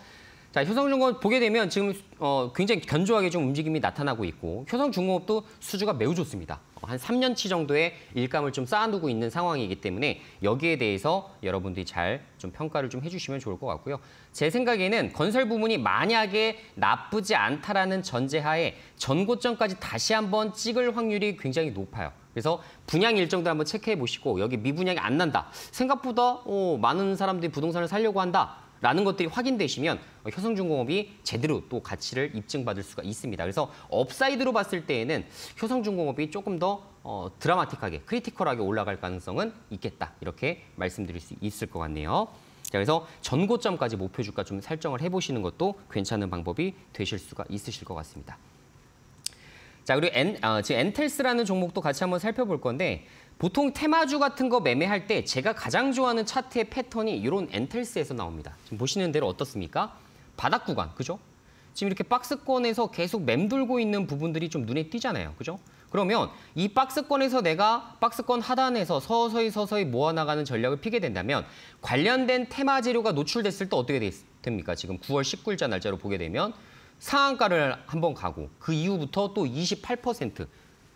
자, 효성중공업 보게 되면 지금 어, 굉장히 견조하게 좀 움직임이 나타나고 있고 효성중공업도 수주가 매우 좋습니다. 어, 한 3년치 정도의 일감을 좀 쌓아두고 있는 상황이기 때문에 여기에 대해서 여러분들이 잘 좀 평가를 좀 해주시면 좋을 것 같고요. 제 생각에는 건설 부문이 만약에 나쁘지 않다라는 전제하에 전고점까지 다시 한번 찍을 확률이 굉장히 높아요. 그래서 분양 일정도 한번 체크해 보시고 여기 미분양이 안 난다. 생각보다 어, 많은 사람들이 부동산을 살려고 한다. 라는 것들이 확인되시면 효성중공업이 제대로 또 가치를 입증받을 수가 있습니다. 그래서 upside로 봤을 때에는 효성중공업이 조금 더 어, 드라마틱하게, critical하게 올라갈 가능성은 있겠다. 이렇게 말씀드릴 수 있을 것 같네요. 자, 그래서 전고점까지 목표 주가 좀 설정을 해보시는 것도 괜찮은 방법이 되실 수가 있으실 것 같습니다. 자 그리고 엔, 어, 지금 엔텔스라는 종목도 같이 한번 살펴볼 건데 보통 테마주 같은 거 매매할 때 제가 가장 좋아하는 차트의 패턴이 이런 엔텔스에서 나옵니다. 지금 보시는 대로 어떻습니까? 바닥 구간, 그죠? 지금 이렇게 박스권에서 계속 맴돌고 있는 부분들이 좀 눈에 띄잖아요. 그죠? 그러면 이 박스권에서 내가 박스권 하단에서 서서히 서서히 모아나가는 전략을 피게 된다면 관련된 테마 재료가 노출됐을 때 어떻게 됩니까? 지금 9월 19일자 날짜로 보게 되면 상한가를 한번 가고 그 이후부터 또 28%,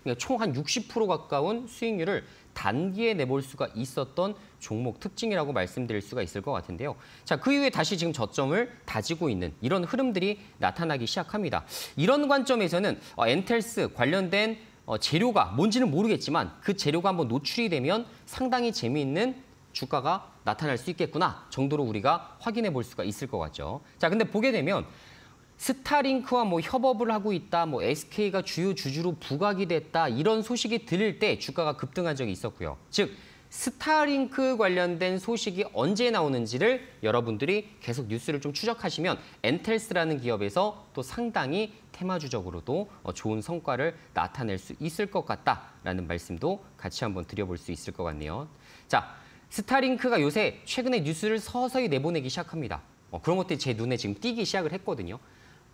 그러니까 총 한 60% 가까운 수익률을 단기에 내볼 수가 있었던 종목 특징이라고 말씀드릴 수가 있을 것 같은데요. 자, 그 이후에 다시 지금 저점을 다지고 있는 이런 흐름들이 나타나기 시작합니다. 이런 관점에서는 어, 엔텔스 관련된 어, 재료가 뭔지는 모르겠지만 그 재료가 한번 노출이 되면 상당히 재미있는 주가가 나타날 수 있겠구나 정도로 우리가 확인해 볼 수가 있을 것 같죠. 자, 근데 보게 되면 스타링크와 뭐 협업을 하고 있다, 뭐 SK가 주요 주주로 부각이 됐다 이런 소식이 들릴 때 주가가 급등한 적이 있었고요. 즉 스타링크 관련된 소식이 언제 나오는지를 여러분들이 계속 뉴스를 좀 추적하시면 엔텔스라는 기업에서 또 상당히 테마주적으로도 어, 좋은 성과를 나타낼 수 있을 것 같다라는 말씀도 같이 한번 드려볼 수 있을 것 같네요. 자, 스타링크가 요새 최근에 뉴스를 서서히 내보내기 시작합니다. 어, 그런 것들이 제 눈에 지금 띄기 시작을 했거든요.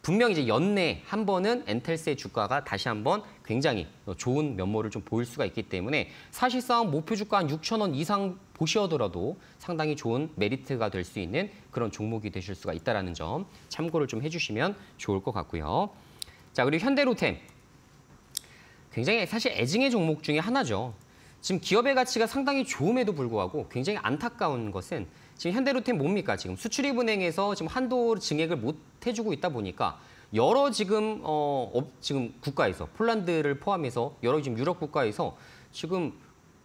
분명 이제 연내 한 번은 엔텔스의 주가가 다시 한번 굉장히 좋은 면모를 좀 보일 수가 있기 때문에 사실상 목표 주가 한 6천 원 이상 보시더라도 상당히 좋은 메리트가 될 수 있는 그런 종목이 되실 수가 있다는 점 참고를 좀 해주시면 좋을 것 같고요. 자 그리고 현대로템 굉장히 사실 애증의 종목 중에 하나죠. 지금 기업의 가치가 상당히 좋음에도 불구하고 굉장히 안타까운 것은 지금 현대로템 뭡니까? 지금 수출입은행에서 지금 한도 증액을 못 해주고 있다 보니까 여러 지금 어 지금 국가에서 폴란드를 포함해서 여러 지금 유럽 국가에서 지금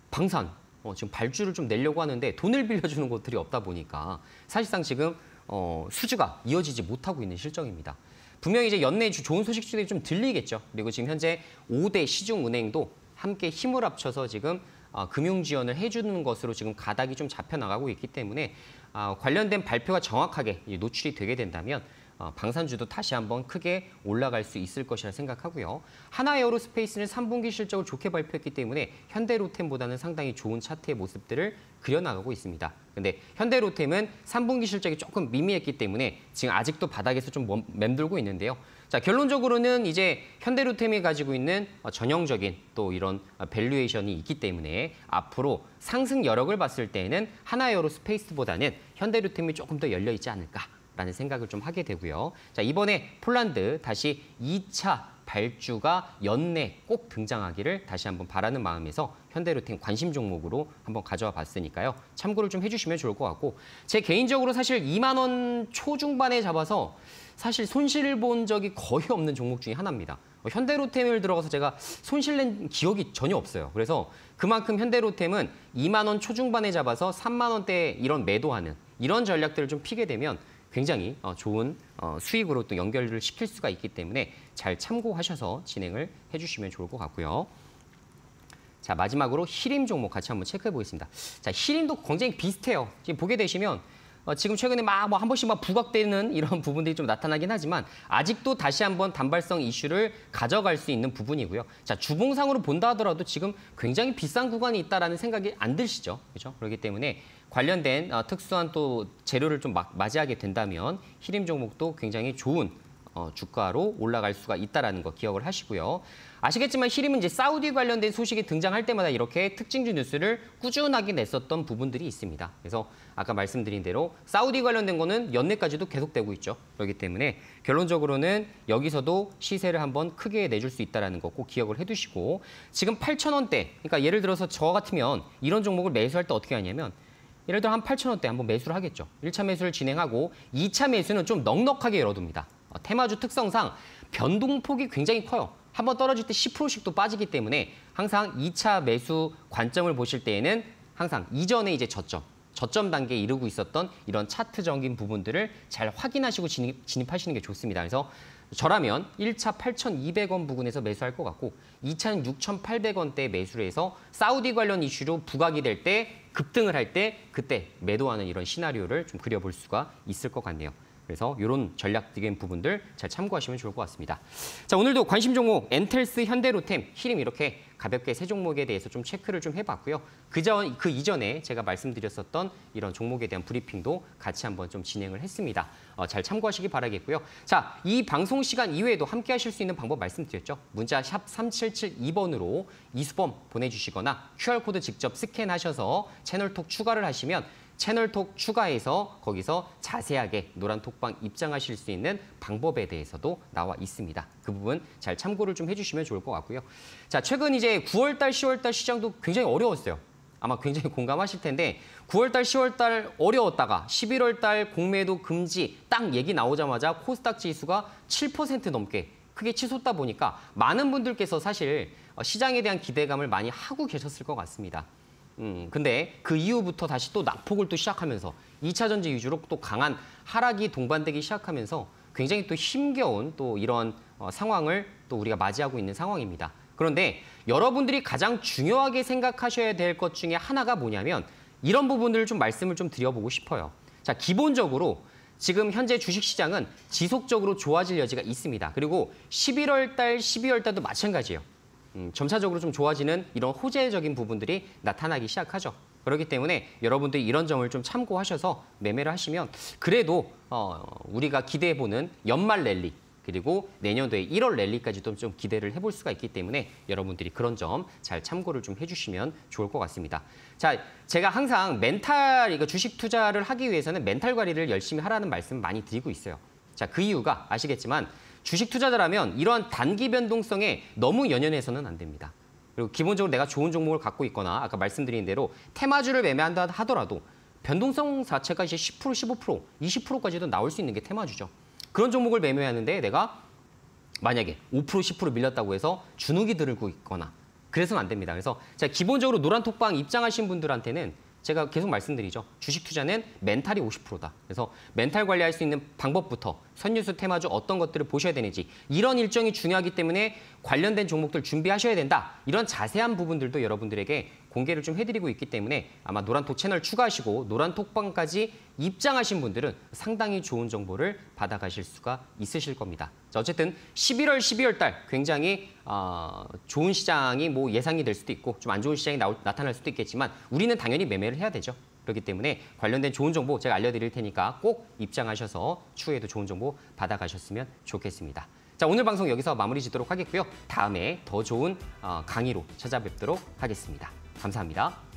방산 어, 지금 발주를 좀 내려고 하는데 돈을 (laughs) 빌려주는 곳들이 없다 보니까 사실상 지금 어, 수주가 이어지지 못하고 있는 실정입니다. 분명히 이제 연내 좋은 소식들이 좀 들리겠죠. 그리고 지금 현재 5대 시중은행도 함께 힘을 합쳐서 지금 어, 금융 지원을 해주는 것으로 지금 가닥이 좀 잡혀 나가고 있기 때문에 어, 관련된 발표가 정확하게 노출이 되게 된다면 어, 방산주도 다시 한번 크게 올라갈 수 있을 것이라 생각하고요. 한화에어로스페이스는 3분기 실적을 좋게 발표했기 때문에 현대로템보다는 상당히 좋은 차트의 모습들을 그려나가고 있습니다. 근데 현대로템은 3분기 실적이 조금 미미했기 때문에 지금 아직도 바닥에서 좀 맴돌고 있는데요. 자, 결론적으로는 이제 현대로템이 가지고 있는 어, 전형적인 또 이런 valuation이 있기 때문에 앞으로 상승 여력을 봤을 때에는 한화에어로스페이스보다는 현대로템이 조금 더 열려 있지 않을까 라는 생각을 좀 하게 되고요. 자, 이번에 폴란드 다시 2차 발주가 연내 꼭 등장하기를 다시 한번 바라는 마음에서 현대로템 관심 종목으로 한번 가져와 봤으니까요. 참고를 좀 해주시면 좋을 것 같고 제 개인적으로 사실 2만 원 초중반에 잡아서 사실 손실을 본 적이 거의 없는 종목 중에 하나입니다. 현대로템을 들어가서 제가 손실 낸 기억이 전혀 없어요. 그래서 그만큼 현대로템은 2만 원 초중반에 잡아서 3만 원대 이런 매도하는 이런 전략들을 좀 피게 되면 굉장히 어, 좋은 어, 수익으로 또 연결을 시킬 수가 있기 때문에 잘 참고하셔서 진행을 해주시면 좋을 것 같고요. 자 마지막으로 히림 종목 같이 한번 체크해 보겠습니다. 자 히림도 굉장히 비슷해요. 지금 보게 되시면 어, 지금 최근에 막 뭐 한 번씩 막 부각되는 이런 (laughs) 부분들이 좀 나타나긴 하지만 아직도 다시 한번 단발성 이슈를 가져갈 수 있는 부분이고요. 자 주봉상으로 본다 하더라도 지금 굉장히 비싼 구간이 있다라는 생각이 안 드시죠, 그렇죠? 그렇기 때문에 관련된 어, 특수한 또 재료를 좀 막, 맞이하게 된다면 히림 종목도 굉장히 좋은 어, 주가로 올라갈 수가 있다는 거 기억을 하시고요. 아시겠지만 히림은 이제 사우디 관련된 소식이 등장할 때마다 이렇게 특징주 뉴스를 꾸준하게 냈었던 부분들이 있습니다. 그래서 아까 말씀드린 대로 사우디 관련된 거는 연내까지도 계속되고 있죠. 그렇기 때문에 결론적으로는 여기서도 시세를 한번 크게 내줄 수 있다는 거 꼭 기억을 해두시고 지금 8천 원대, 그러니까 예를 들어서 저 같으면 이런 종목을 매수할 때 어떻게 하냐면 예를 들어 한 8천 원대 한번 매수를 하겠죠. 1차 매수를 진행하고 2차 매수는 좀 넉넉하게 열어둡니다. 어, 테마주 특성상 변동폭이 굉장히 커요. 한 번 떨어질 때 10%씩도 빠지기 때문에 항상 2차 매수 관점을 보실 때에는 항상 이전에 이제 저점, 저점 단계에 이르고 있었던 이런 차트적인 부분들을 잘 확인하시고 진입, 진입 하시는 게 좋습니다. 그래서 저라면 1차 8,200원 부근에서 매수할 것 같고 2차는 6,800원대 매수를 해서 사우디 관련 이슈로 부각이 될 때 급등을 할 때 그때 매도하는 이런 시나리오를 좀 그려볼 수가 있을 것 같네요. 그래서 이런 전략적인 부분들 잘 참고하시면 좋을 것 같습니다. 자 오늘도 관심 종목 엔텔스, 현대로템, 히림 이렇게 가볍게 세 종목에 대해서 좀 체크를 좀 해봤고요. 그전 그 이전에 제가 말씀드렸었던 이런 종목에 대한 브리핑도 같이 한번 좀 진행을 했습니다. 어, 잘 참고하시기 바라겠고요. 자 이 방송 시간 이외에도 함께 하실 수 있는 방법 말씀드렸죠. 문자 샵 3772번으로 이수범 보내주시거나 QR코드 직접 스캔하셔서 채널톡 추가를 하시면 채널톡 추가해서 거기서 자세하게 노란톡방 입장하실 수 있는 방법에 대해서도 나와 있습니다. 그 부분 잘 참고를 좀 해주시면 좋을 것 같고요. 자, 최근 이제 9월달, 10월달 시장도 굉장히 어려웠어요. 아마 굉장히 (laughs) 공감하실 텐데 9월달, 10월달 어려웠다가 11월달 공매도 금지 딱 얘기 나오자마자 코스닥 지수가 7% 넘게 크게 치솟다 보니까 많은 분들께서 사실 어, 시장에 대한 기대감을 많이 하고 계셨을 것 같습니다. 음, 근데 그 이후부터 다시 또 낙폭을 또 시작하면서 2차 전지 위주로 또 강한 하락이 동반되기 시작하면서 굉장히 또 힘겨운 또 이런 어, 상황을 또 우리가 맞이하고 있는 상황입니다. 그런데 여러분들이 가장 중요하게 생각하셔야 될 것 중에 하나가 뭐냐면 이런 부분들을 좀 말씀을 좀 드려보고 싶어요. 자, 기본적으로 지금 현재 주식시장은 지속적으로 좋아질 여지가 있습니다. 그리고 11월 달, 12월 달도 마찬가지예요. 음, 점차적으로 좀 좋아지는 이런 호재적인 부분들이 나타나기 시작하죠. 그렇기 때문에 여러분들이 이런 점을 좀 참고하셔서 매매를 하시면 그래도 어, 우리가 기대해보는 연말 랠리 그리고 내년도에 1월 랠리까지도 좀 기대를 해볼 수가 있기 때문에 여러분들이 그런 점 잘 참고를 좀 해주시면 좋을 것 같습니다. 자, 제가 항상 멘탈, 이거 주식 투자를 하기 위해서는 멘탈 관리를 열심히 하라는 말씀 많이 드리고 있어요. 자, 그 이유가 아시겠지만 주식 투자자라면 이러한 단기 변동성에 너무 연연해서는 안 됩니다. 그리고 기본적으로 내가 좋은 종목을 갖고 있거나 아까 말씀드린 대로 테마주를 매매한다 하더라도 변동성 자체가 이제 10%, 15%, 20%까지도 나올 수 있는 게 테마주죠. 그런 종목을 매매하는데 내가 만약에 5% 10% 밀렸다고 해서 주눅이 들고 있거나 그래서는 안 됩니다. 그래서 제가 기본적으로 노란 톡방 입장하신 분들한테는 제가 계속 말씀드리죠. 주식 투자는 멘탈이 50%다. 그래서 멘탈 관리할 수 있는 방법부터 선유수 테마주 어떤 것들을 보셔야 되는지 이런 일정이 중요하기 때문에 관련된 종목들 준비하셔야 된다. 이런 자세한 부분들도 여러분들에게 공개를 좀 해드리고 있기 때문에 아마 노란톡 채널 추가하시고 노란톡방까지 입장하신 분들은 상당히 좋은 정보를 받아가실 수가 있으실 겁니다. 자, 어쨌든 11월, 12월 달 굉장히 어, 좋은 시장이 뭐 예상이 될 수도 있고 좀 안 좋은 시장이 나올, 나타날 수도 있겠지만 우리는 당연히 매매를 해야 되죠. 그렇기 때문에 관련된 좋은 정보 제가 알려드릴 테니까 꼭 입장하셔서 추후에도 좋은 정보 받아가셨으면 좋겠습니다. 자 오늘 방송 여기서 마무리 짓도록 하겠고요. 다음에 더 좋은 어, 강의로 찾아뵙도록 하겠습니다. 감사합니다.